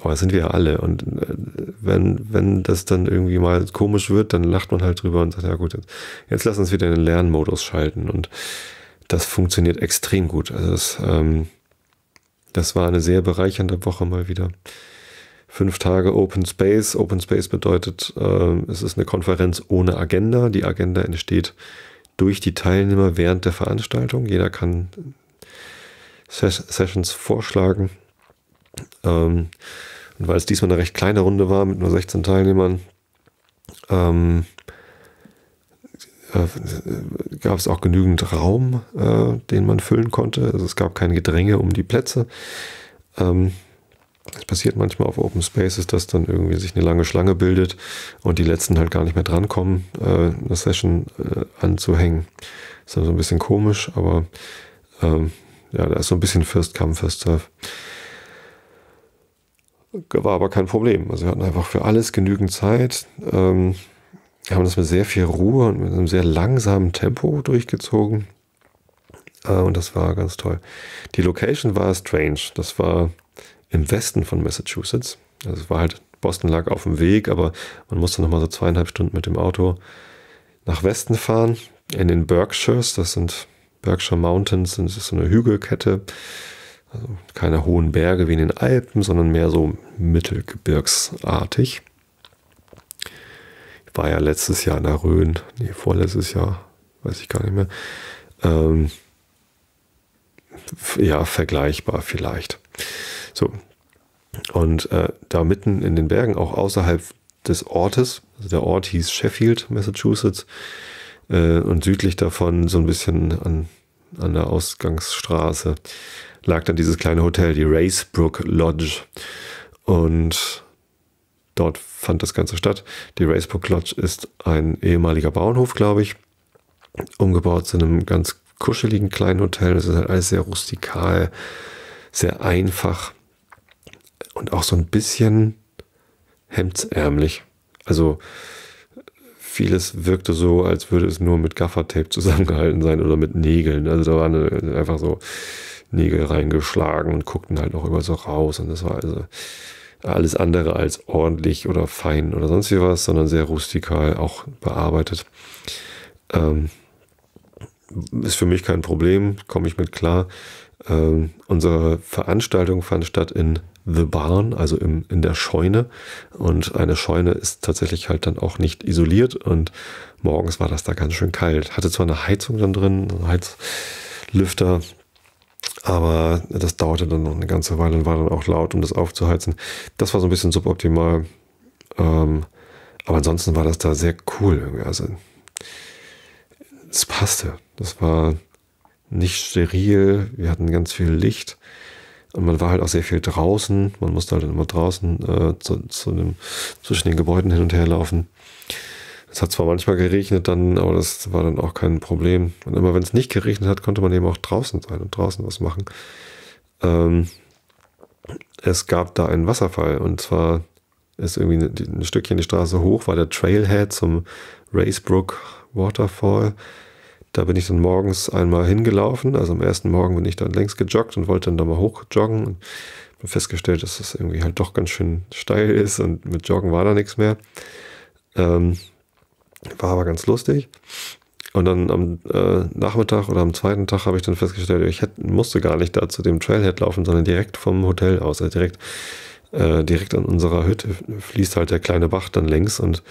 aber das sind wir ja alle. Und äh, wenn, wenn das dann irgendwie mal komisch wird, dann lacht man halt drüber und sagt, ja gut, jetzt, jetzt lass uns wieder in den Lernmodus schalten. Und das funktioniert extrem gut. Also das, ähm, das war eine sehr bereichernde Woche mal wieder fünf Tage Open Space. Open Space bedeutet, äh, es ist eine Konferenz ohne Agenda. Die Agenda entsteht durch die Teilnehmer während der Veranstaltung. Jeder kann Ses Sessions vorschlagen. Ähm, und weil es diesmal eine recht kleine Runde war mit nur 16 Teilnehmern, ähm, äh, gab es auch genügend Raum, äh, den man füllen konnte. Also es gab kein Gedränge um die Plätze. Ähm, es passiert manchmal auf Open Spaces, dass dann irgendwie sich eine lange Schlange bildet und die letzten halt gar nicht mehr drankommen, äh, eine Session äh, anzuhängen. Ist dann so ein bisschen komisch, aber ähm, ja, da ist so ein bisschen First Come, First Serve. War aber kein Problem. Also wir hatten einfach für alles genügend Zeit. Ähm, haben das mit sehr viel Ruhe und mit einem sehr langsamen Tempo durchgezogen. Äh, und das war ganz toll. Die Location war strange. Das war im Westen von Massachusetts. Also es war halt, Boston lag auf dem Weg, aber man musste nochmal so zweieinhalb Stunden mit dem Auto nach Westen fahren, in den Berkshires, das sind Berkshire Mountains, das ist so eine Hügelkette. Also keine hohen Berge wie in den Alpen, sondern mehr so mittelgebirgsartig. Ich war ja letztes Jahr in der Rhön, nee, vorletztes Jahr, weiß ich gar nicht mehr. Ähm, ja, vergleichbar vielleicht. So. Und äh, da mitten in den Bergen, auch außerhalb des Ortes, also der Ort hieß Sheffield, Massachusetts, äh, und südlich davon, so ein bisschen an, an der Ausgangsstraße, lag dann dieses kleine Hotel, die Racebrook Lodge. Und dort fand das Ganze statt. Die Racebrook Lodge ist ein ehemaliger Bauernhof, glaube ich, umgebaut zu einem ganz kuscheligen kleinen Hotel. Das ist halt alles sehr rustikal, sehr einfach und auch so ein bisschen hemdsärmlich. Also vieles wirkte so, als würde es nur mit Gaffertape zusammengehalten sein oder mit Nägeln. Also da waren einfach so Nägel reingeschlagen und guckten halt noch über so raus. Und das war also alles andere als ordentlich oder fein oder sonst wie was, sondern sehr rustikal auch bearbeitet. Ähm, ist für mich kein Problem, komme ich mit klar. Ähm, unsere Veranstaltung fand statt in The Barn, also im, in der Scheune. Und eine Scheune ist tatsächlich halt dann auch nicht isoliert. Und morgens war das da ganz schön kalt. Hatte zwar eine Heizung dann drin, einen Heizlüfter, aber das dauerte dann noch eine ganze Weile und war dann auch laut, um das aufzuheizen. Das war so ein bisschen suboptimal. Ähm, aber ansonsten war das da sehr cool. Also es passte. Das war nicht steril. Wir hatten ganz viel Licht. Und man war halt auch sehr viel draußen. Man musste halt immer draußen äh, zu, zu dem, zwischen den Gebäuden hin und her laufen. Es hat zwar manchmal geregnet dann, aber das war dann auch kein Problem. Und immer wenn es nicht geregnet hat, konnte man eben auch draußen sein und draußen was machen. Ähm, es gab da einen Wasserfall und zwar ist irgendwie ein Stückchen die Straße hoch, war der Trailhead zum Racebrook Waterfall. Da bin ich dann morgens einmal hingelaufen. Also am ersten Morgen bin ich dann längs gejoggt und wollte dann da mal hochjoggen und habe festgestellt, dass das irgendwie halt doch ganz schön steil ist und mit Joggen war da nichts mehr. Ähm, war aber ganz lustig. Und dann am äh, Nachmittag oder am zweiten Tag habe ich dann festgestellt, ich hätte, musste gar nicht da zu dem Trailhead laufen, sondern direkt vom Hotel aus, also direkt, äh, direkt an unserer Hütte fließt halt der kleine Bach dann längs und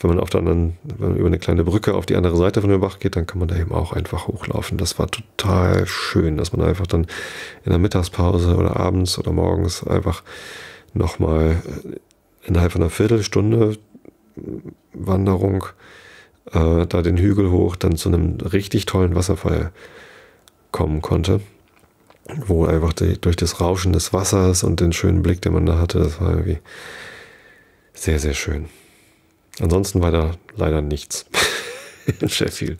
wenn man auf der anderen, wenn man über eine kleine Brücke auf die andere Seite von dem Bach geht, dann kann man da eben auch einfach hochlaufen. Das war total schön, dass man einfach dann in der Mittagspause oder abends oder morgens einfach nochmal innerhalb von einer Viertelstunde Wanderung äh, da den Hügel hoch dann zu einem richtig tollen Wasserfall kommen konnte, wo einfach die, durch das Rauschen des Wassers und den schönen Blick, den man da hatte, das war irgendwie sehr, sehr schön. Ansonsten war da leider nichts in Sheffield.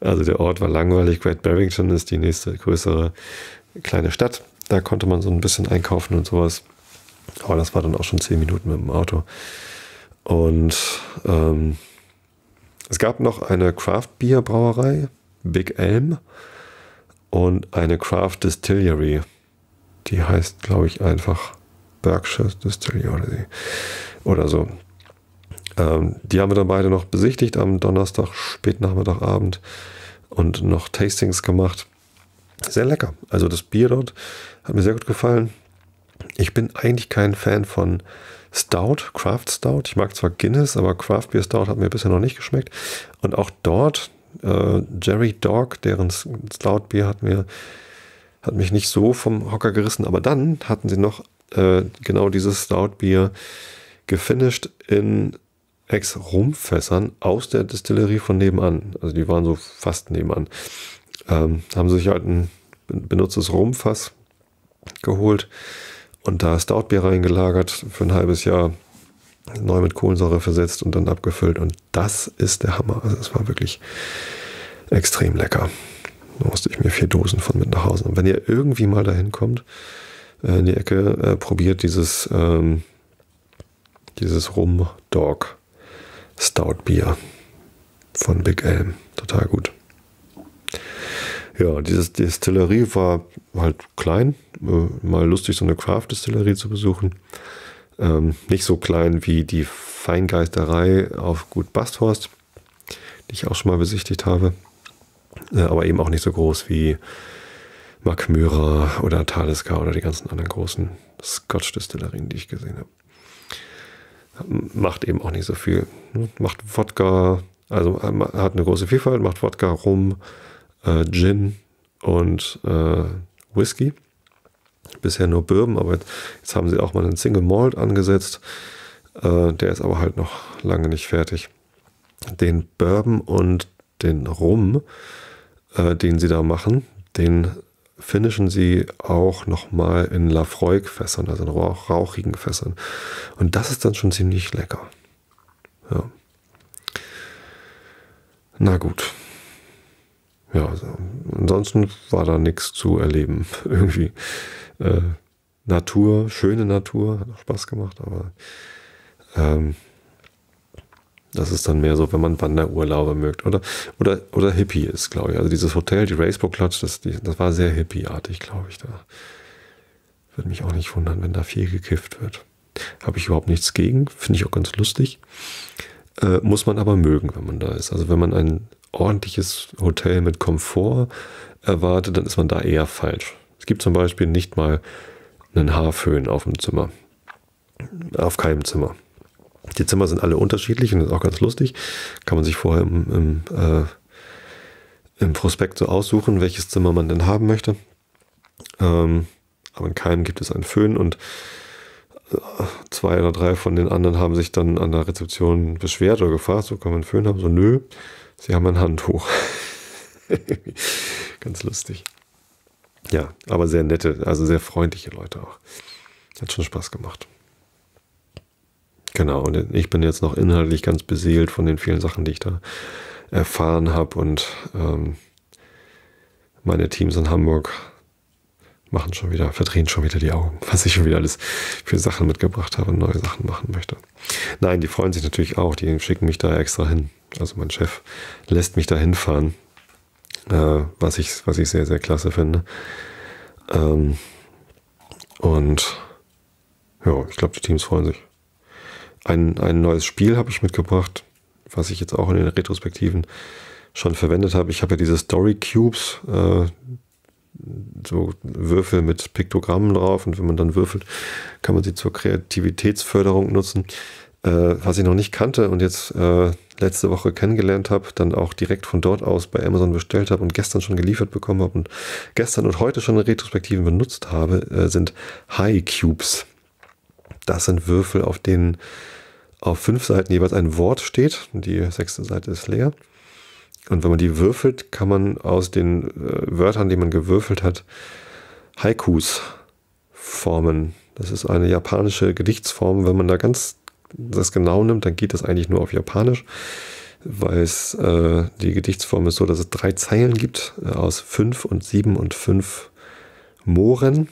Also der Ort war langweilig. Great Barrington ist die nächste größere kleine Stadt. Da konnte man so ein bisschen einkaufen und sowas. Aber das war dann auch schon zehn Minuten mit dem Auto. Und ähm, es gab noch eine Craft Beer Brauerei, Big Elm, und eine Craft Distillery. Die heißt, glaube ich, einfach Berkshire Distillery oder so. Ähm, die haben wir dann beide noch besichtigt am Donnerstag, Spätnachmittag, Abend und noch Tastings gemacht. Sehr lecker. Also das Bier dort hat mir sehr gut gefallen. Ich bin eigentlich kein Fan von Stout, Craft Stout. Ich mag zwar Guinness, aber Craft Beer Stout hat mir bisher noch nicht geschmeckt. Und auch dort, äh, Jerry Dog, deren Stout Bier hat mir hat mich nicht so vom Hocker gerissen. Aber dann hatten sie noch äh, genau dieses Stout Bier gefinisht in Ex-Rumfässern aus der Distillerie von nebenan. Also die waren so fast nebenan. Ähm, haben sich halt ein benutztes Rumfass geholt und da Stoutbier reingelagert für ein halbes Jahr, neu mit Kohlensäure versetzt und dann abgefüllt. Und das ist der Hammer. Also es war wirklich extrem lecker. Da musste ich mir vier Dosen von mit nach Hause. Und wenn ihr irgendwie mal dahin kommt, äh, in die Ecke, äh, probiert dieses, ähm, dieses Rum Dog Stout Bier von Big Elm. Total gut. Ja, dieses Distillerie war halt klein. Äh, mal lustig, so eine Craft-Distillerie zu besuchen. Ähm, nicht so klein wie die Feingeisterei auf Gut Basthorst, die ich auch schon mal besichtigt habe. Äh, aber eben auch nicht so groß wie Macmyra oder Talisker oder die ganzen anderen großen Scotch-Destillerien, die ich gesehen habe. Macht eben auch nicht so viel. Macht Wodka, also hat eine große Vielfalt, macht Wodka, Rum, äh, Gin und äh, Whisky. Bisher nur Bourbon, aber jetzt, haben sie auch mal einen Single Malt angesetzt. Äh, der ist aber halt noch lange nicht fertig. Den Bourbon und den Rum, äh, den sie da machen, den finishen sie auch nochmal in Lafroig-Fässern, also in rauchigen Fässern. Und das ist dann schon ziemlich lecker. Ja. Na gut. Ja, also, ansonsten war da nichts zu erleben. Irgendwie äh, Natur, schöne Natur, hat auch Spaß gemacht, aber ähm, das ist dann mehr so, wenn man Wanderurlaube mögt oder, oder, oder Hippie ist, glaube ich. Also dieses Hotel, die Racebook Lodge, das, die, das war sehr hippieartig, glaube ich. Da würde mich auch nicht wundern, wenn da viel gekifft wird. Habe ich überhaupt nichts gegen, finde ich auch ganz lustig. Äh, muss man aber mögen, wenn man da ist. Also wenn man ein ordentliches Hotel mit Komfort erwartet, dann ist man da eher falsch. Es gibt zum Beispiel nicht mal einen Haarföhn auf dem Zimmer. Auf keinem Zimmer. Die Zimmer sind alle unterschiedlich und das ist auch ganz lustig. Kann man sich vorher im, im, äh, im Prospekt so aussuchen, welches Zimmer man denn haben möchte. Ähm, aber in keinem gibt es einen Föhn und äh, zwei oder drei von den anderen haben sich dann an der Rezeption beschwert oder gefragt, so kann man einen Föhn haben. So, nö, sie haben ein Handtuch. Ganz lustig. Ja, aber sehr nette, also sehr freundliche Leute auch. Hat schon Spaß gemacht. Genau, und ich bin jetzt noch inhaltlich ganz beseelt von den vielen Sachen, die ich da erfahren habe. Und ähm, meine Teams in Hamburg machen schon wieder, verdrehen schon wieder die Augen, was ich schon wieder alles für Sachen mitgebracht habe und neue Sachen machen möchte. Nein, die freuen sich natürlich auch, die schicken mich da extra hin. Also mein Chef lässt mich da hinfahren, äh, was, ich, was ich sehr, sehr klasse finde. Ähm, und ja, ich glaube, die Teams freuen sich. Ein, ein neues Spiel habe ich mitgebracht, was ich jetzt auch in den Retrospektiven schon verwendet habe. Ich habe ja diese Story Cubes, äh, so Würfel mit Piktogrammen drauf und wenn man dann würfelt, kann man sie zur Kreativitätsförderung nutzen. Äh, was ich noch nicht kannte und jetzt äh, letzte Woche kennengelernt habe, dann auch direkt von dort aus bei Amazon bestellt habe und gestern schon geliefert bekommen habe und gestern und heute schon in Retrospektiven benutzt habe, äh, sind High Cubes. Das sind Würfel, auf denen auf fünf Seiten jeweils ein Wort steht. Die sechste Seite ist leer. Und wenn man die würfelt, kann man aus den äh, Wörtern, die man gewürfelt hat, Haikus formen. Das ist eine japanische Gedichtsform. Wenn man da ganz das genau nimmt, dann geht das eigentlich nur auf Japanisch, weil es äh, die Gedichtsform ist so, dass es drei Zeilen gibt äh, aus fünf und sieben und fünf Mohren.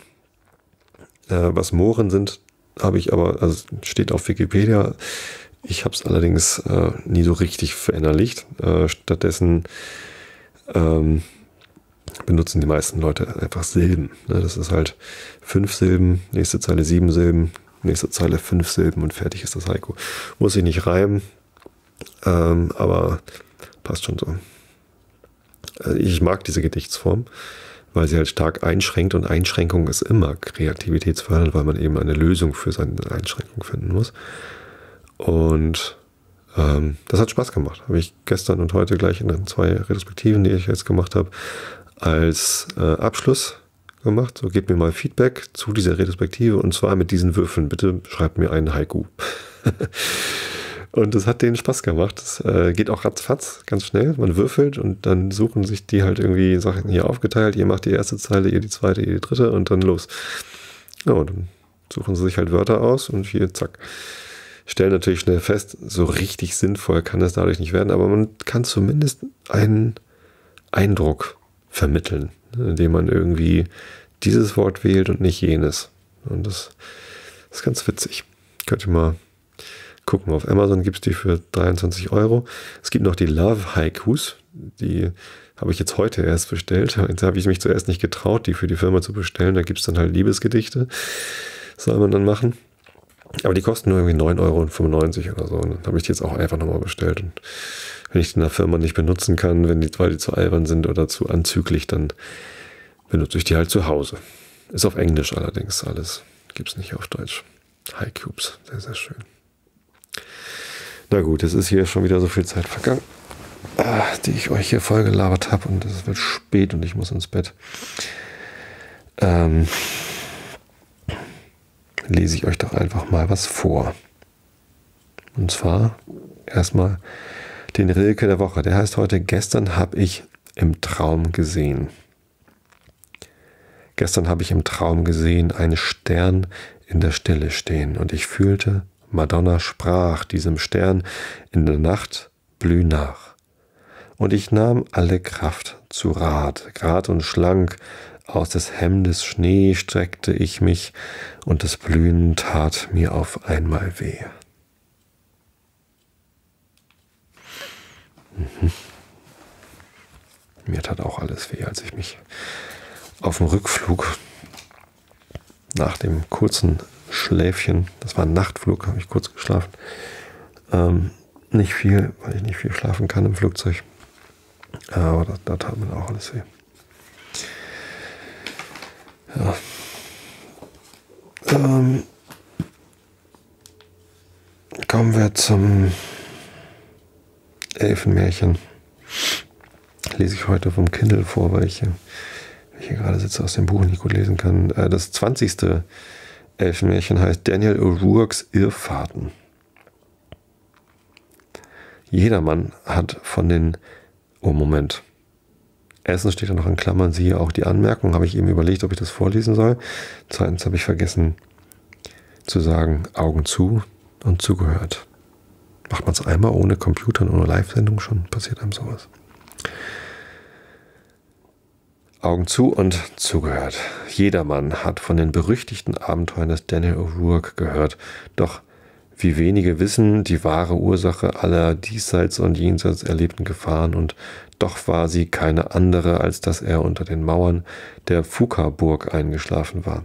Äh, was Mohren sind, habe ich aber, also steht auf Wikipedia. Ich habe es allerdings äh, nie so richtig verinnerlicht. Äh, stattdessen ähm, benutzen die meisten Leute einfach Silben. Ne? Das ist halt fünf Silben, nächste Zeile sieben Silben, nächste Zeile fünf Silben und fertig ist das Haiku. Muss ich nicht reimen, ähm, aber passt schon so. Also ich mag diese Gedichtsform weil sie halt stark einschränkt und Einschränkung ist immer kreativitätsfördernd, weil man eben eine Lösung für seine Einschränkung finden muss. Und ähm, das hat Spaß gemacht. Habe ich gestern und heute gleich in den zwei Retrospektiven, die ich jetzt gemacht habe, als äh, Abschluss gemacht. So, gebt mir mal Feedback zu dieser Retrospektive und zwar mit diesen Würfeln. Bitte schreibt mir einen Haiku. Und es hat denen Spaß gemacht. Es äh, geht auch ratzfatz, ganz schnell. Man würfelt und dann suchen sich die halt irgendwie Sachen hier aufgeteilt. Ihr macht die erste Zeile, ihr die zweite, ihr die dritte und dann los. Ja, und dann suchen sie sich halt Wörter aus und hier zack. Stellen natürlich schnell fest, so richtig sinnvoll kann es dadurch nicht werden, aber man kann zumindest einen Eindruck vermitteln, indem man irgendwie dieses Wort wählt und nicht jenes. Und das, ist ganz witzig. Könnt ihr mal gucken. Auf Amazon gibt es die für 23 Euro. Es gibt noch die Love Haikus. Die habe ich jetzt heute erst bestellt. Jetzt habe ich mich zuerst nicht getraut, die für die Firma zu bestellen. Da gibt es dann halt Liebesgedichte. Soll man dann machen. Aber die kosten nur irgendwie 9,95 Euro oder so. Und dann habe ich die jetzt auch einfach nochmal bestellt. Und wenn ich die in der Firma nicht benutzen kann, wenn die, weil die zu albern sind oder zu anzüglich, dann benutze ich die halt zu Hause. Ist auf Englisch allerdings alles. Gibt es nicht auf Deutsch. High Cubes, sehr, sehr schön. Na gut, es ist hier schon wieder so viel Zeit vergangen, ah, die ich euch hier vollgelabert habe und es wird spät und ich muss ins Bett. Ähm, lese ich euch doch einfach mal was vor. Und zwar erstmal den Rilke der Woche. Der heißt heute, gestern habe ich im Traum gesehen. Gestern habe ich im Traum gesehen einen Stern in der Stille stehen und ich fühlte, Madonna sprach diesem Stern in der Nacht, blüh nach. Und ich nahm alle Kraft zu Rat, grad und schlank, aus des Hemdes Schnee streckte ich mich, und das Blühen tat mir auf einmal weh. Mhm. Mir tat auch alles weh, als ich mich auf dem Rückflug nach dem kurzen Schläfchen, das war ein Nachtflug, habe ich kurz geschlafen. Ähm, nicht viel, weil ich nicht viel schlafen kann im Flugzeug. Aber da, da tat mir auch alles weh. Ja. Ähm, kommen wir zum Elfenmärchen. Lese ich heute vom Kindle vor, weil ich, ich hier gerade sitze, aus dem Buch nicht gut lesen kann. Äh, das 20. Elfenmärchen heißt Daniel O'Rourke's Irrfahrten. Jedermann hat von den. Oh, Moment. Erstens steht da noch in Klammern, siehe auch die Anmerkung, habe ich eben überlegt, ob ich das vorlesen soll. Zweitens habe ich vergessen zu sagen, Augen zu und zugehört. Macht man es einmal ohne Computer und ohne Live-Sendung schon, passiert einem sowas. Augen zu und zugehört. Jedermann hat von den berüchtigten Abenteuern des Daniel O'Rourke gehört, doch wie wenige wissen die wahre Ursache aller diesseits und jenseits erlebten Gefahren und doch war sie keine andere, als dass er unter den Mauern der Fuka-Burg eingeschlafen war.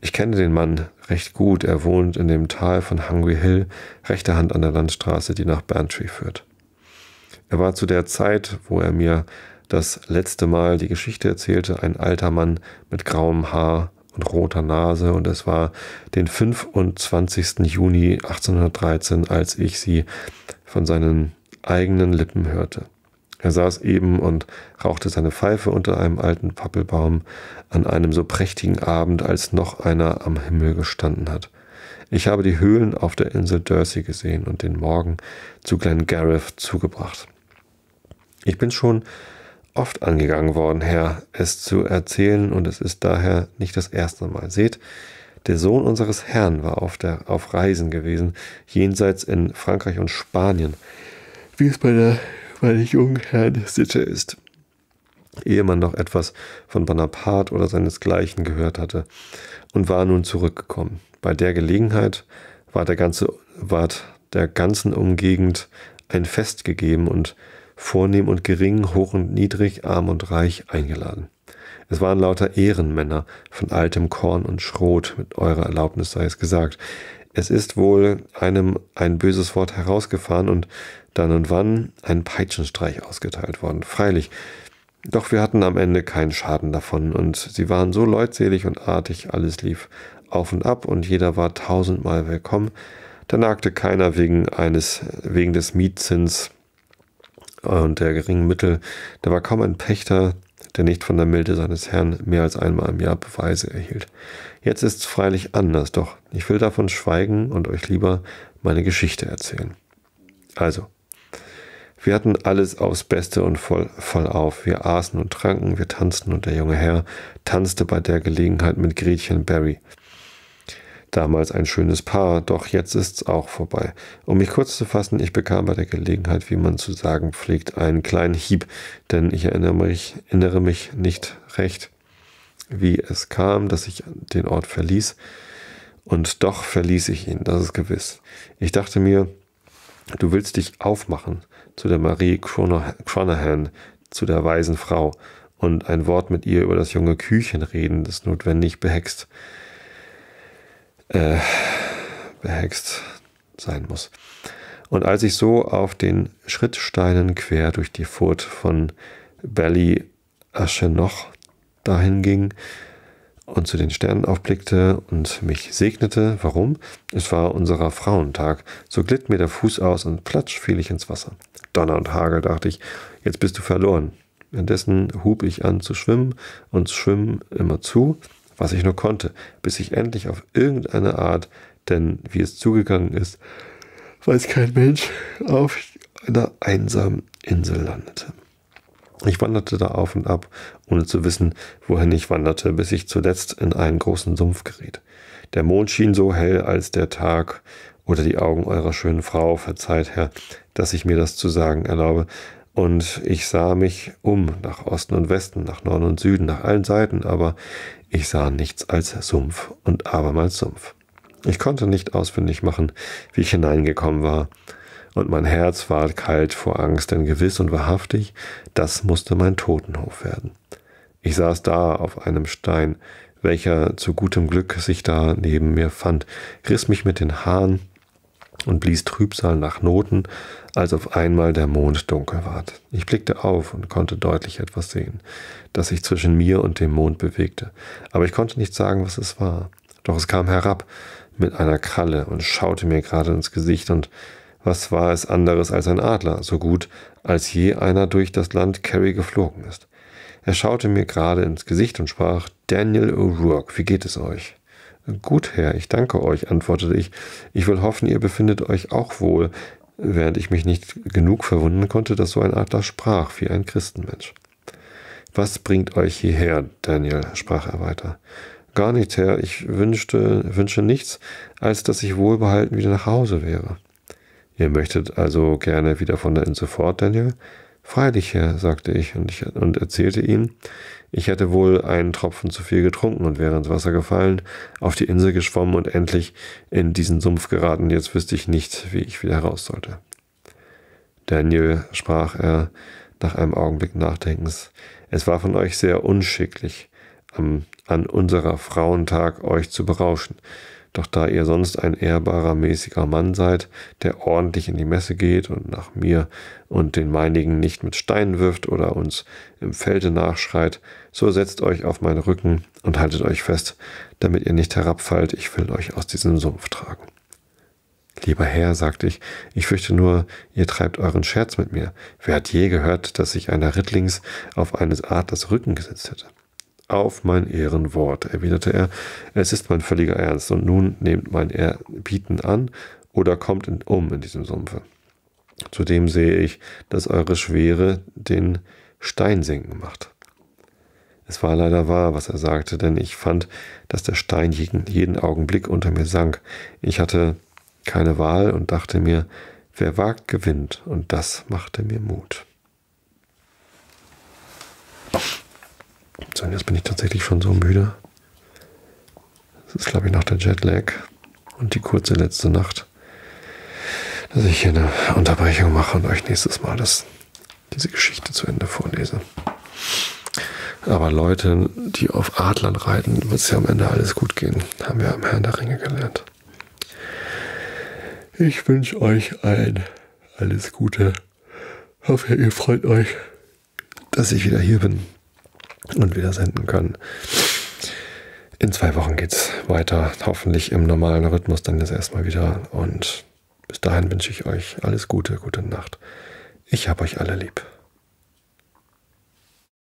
Ich kenne den Mann recht gut, er wohnt in dem Tal von Hungry Hill, rechter Hand an der Landstraße, die nach Bantry führt. Er war zu der Zeit, wo er mir das letzte Mal die Geschichte erzählte, ein alter Mann mit grauem Haar und roter Nase, und es war den 25. Juni 1813, als ich sie von seinen eigenen Lippen hörte. Er saß eben und rauchte seine Pfeife unter einem alten Pappelbaum an einem so prächtigen Abend, als noch einer am Himmel gestanden hat. Ich habe die Höhlen auf der Insel Dursey gesehen und den Morgen zu Glen Gareth zugebracht. Ich bin schon oft angegangen worden, Herr, es zu erzählen, und es ist daher nicht das erste Mal. Seht, der Sohn unseres Herrn war auf, der, auf Reisen gewesen, jenseits in Frankreich und Spanien, wie es bei der, bei der jungen Herrn Sitte ist. Ehe man noch etwas von Bonaparte oder seinesgleichen gehört hatte, und war nun zurückgekommen. Bei der Gelegenheit war der ganze, ward der ganzen Umgegend ein Fest gegeben und vornehm und gering, hoch und niedrig, arm und reich eingeladen. Es waren lauter Ehrenmänner von altem Korn und Schrot, mit eurer Erlaubnis sei es gesagt. Es ist wohl einem ein böses Wort herausgefahren und dann und wann ein Peitschenstreich ausgeteilt worden. Freilich, doch wir hatten am Ende keinen Schaden davon und sie waren so leutselig und artig, alles lief auf und ab und jeder war tausendmal willkommen. Da nagte keiner wegen eines, wegen des Mietzins und der geringen Mittel, da war kaum ein Pächter, der nicht von der Milde seines Herrn mehr als einmal im Jahr Beweise erhielt. Jetzt ist's freilich anders, doch ich will davon schweigen und euch lieber meine Geschichte erzählen. Also, wir hatten alles aufs Beste und voll, voll auf. Wir aßen und tranken, wir tanzten und der junge Herr tanzte bei der Gelegenheit mit Gretchen Barry damals ein schönes Paar, doch jetzt ist's auch vorbei. Um mich kurz zu fassen, ich bekam bei der Gelegenheit, wie man zu sagen pflegt, einen kleinen Hieb, denn ich erinnere mich, erinnere mich nicht recht, wie es kam, dass ich den Ort verließ. Und doch verließ ich ihn, das ist gewiss. Ich dachte mir, du willst dich aufmachen zu der Marie Cronahan, zu der weisen Frau, und ein Wort mit ihr über das junge Küchen reden, das notwendig behext äh, behext sein muss. Und als ich so auf den Schrittsteinen quer durch die Furt von Bally Aschenoch dahin ging und zu den Sternen aufblickte und mich segnete. Warum? Es war unserer Frauentag. So glitt mir der Fuß aus und platsch fiel ich ins Wasser. Donner und Hagel, dachte ich, jetzt bist du verloren. Indessen hub ich an zu schwimmen und schwimmen immer zu, was ich nur konnte, bis ich endlich auf irgendeine Art, denn wie es zugegangen ist, weiß kein Mensch, auf einer einsamen Insel landete. Ich wanderte da auf und ab, ohne zu wissen, wohin ich wanderte, bis ich zuletzt in einen großen Sumpf geriet. Der Mond schien so hell als der Tag oder die Augen eurer schönen Frau, verzeiht Herr, dass ich mir das zu sagen erlaube, und ich sah mich um nach Osten und Westen, nach Norden und Süden, nach allen Seiten, aber ich sah nichts als Sumpf und abermals Sumpf. Ich konnte nicht ausfindig machen, wie ich hineingekommen war, und mein Herz war kalt vor Angst, denn gewiss und wahrhaftig, das musste mein Totenhof werden. Ich saß da auf einem Stein, welcher zu gutem Glück sich da neben mir fand, riss mich mit den Haaren und blies Trübsal nach Noten, als auf einmal der Mond dunkel ward. Ich blickte auf und konnte deutlich etwas sehen, das sich zwischen mir und dem Mond bewegte, aber ich konnte nicht sagen, was es war. Doch es kam herab mit einer Kralle und schaute mir gerade ins Gesicht und was war es anderes als ein Adler, so gut als je einer durch das Land Kerry geflogen ist. Er schaute mir gerade ins Gesicht und sprach, Daniel O'Rourke, wie geht es euch? Gut, Herr, ich danke euch, antwortete ich. Ich will hoffen, ihr befindet euch auch wohl, während ich mich nicht genug verwundern konnte, dass so ein Adler sprach wie ein Christenmensch. Was bringt euch hierher, Daniel? sprach er weiter. Gar nichts, Herr. Ich wünschte, wünsche nichts, als dass ich wohlbehalten wieder nach Hause wäre. Ihr möchtet also gerne wieder von der Insel fort, Daniel? Freilich, Herr, sagte ich und, ich und erzählte ihm, ich hätte wohl einen Tropfen zu viel getrunken und wäre ins Wasser gefallen, auf die Insel geschwommen und endlich in diesen Sumpf geraten. Jetzt wüsste ich nicht, wie ich wieder heraus sollte. Daniel, sprach er nach einem Augenblick Nachdenkens, es war von euch sehr unschicklich, an unserer Frauentag euch zu berauschen. Doch da ihr sonst ein ehrbarer, mäßiger Mann seid, der ordentlich in die Messe geht und nach mir und den meinigen nicht mit Steinen wirft oder uns im Felde nachschreit, so setzt euch auf meinen Rücken und haltet euch fest, damit ihr nicht herabfallt, ich will euch aus diesem Sumpf tragen. Lieber Herr, sagte ich, ich fürchte nur, ihr treibt euren Scherz mit mir. Wer hat je gehört, dass sich einer Rittlings auf eines Adlers Rücken gesetzt hätte? Auf mein Ehrenwort, erwiderte er, es ist mein völliger Ernst, und nun nehmt mein Erbieten an oder kommt in, um in diesem Sumpfe. Zudem sehe ich, dass eure Schwere den Stein sinken macht. Es war leider wahr, was er sagte, denn ich fand, dass der Stein jeden, jeden Augenblick unter mir sank. Ich hatte keine Wahl und dachte mir, wer wagt, gewinnt, und das machte mir Mut. So, jetzt bin ich tatsächlich schon so müde. Das ist, glaube ich, nach der Jetlag und die kurze letzte Nacht, dass ich hier eine Unterbrechung mache und euch nächstes Mal das, diese Geschichte zu Ende vorlese. Aber Leute, die auf Adlern reiten, wird es ja am Ende alles gut gehen. Haben wir am Herrn der Ringe gelernt. Ich wünsche euch allen alles Gute. Hoffe, ihr freut euch, dass ich wieder hier bin und wieder senden können. In zwei Wochen geht's weiter, hoffentlich im normalen Rhythmus dann jetzt erstmal wieder. Und bis dahin wünsche ich euch alles Gute, gute Nacht. Ich hab euch alle lieb.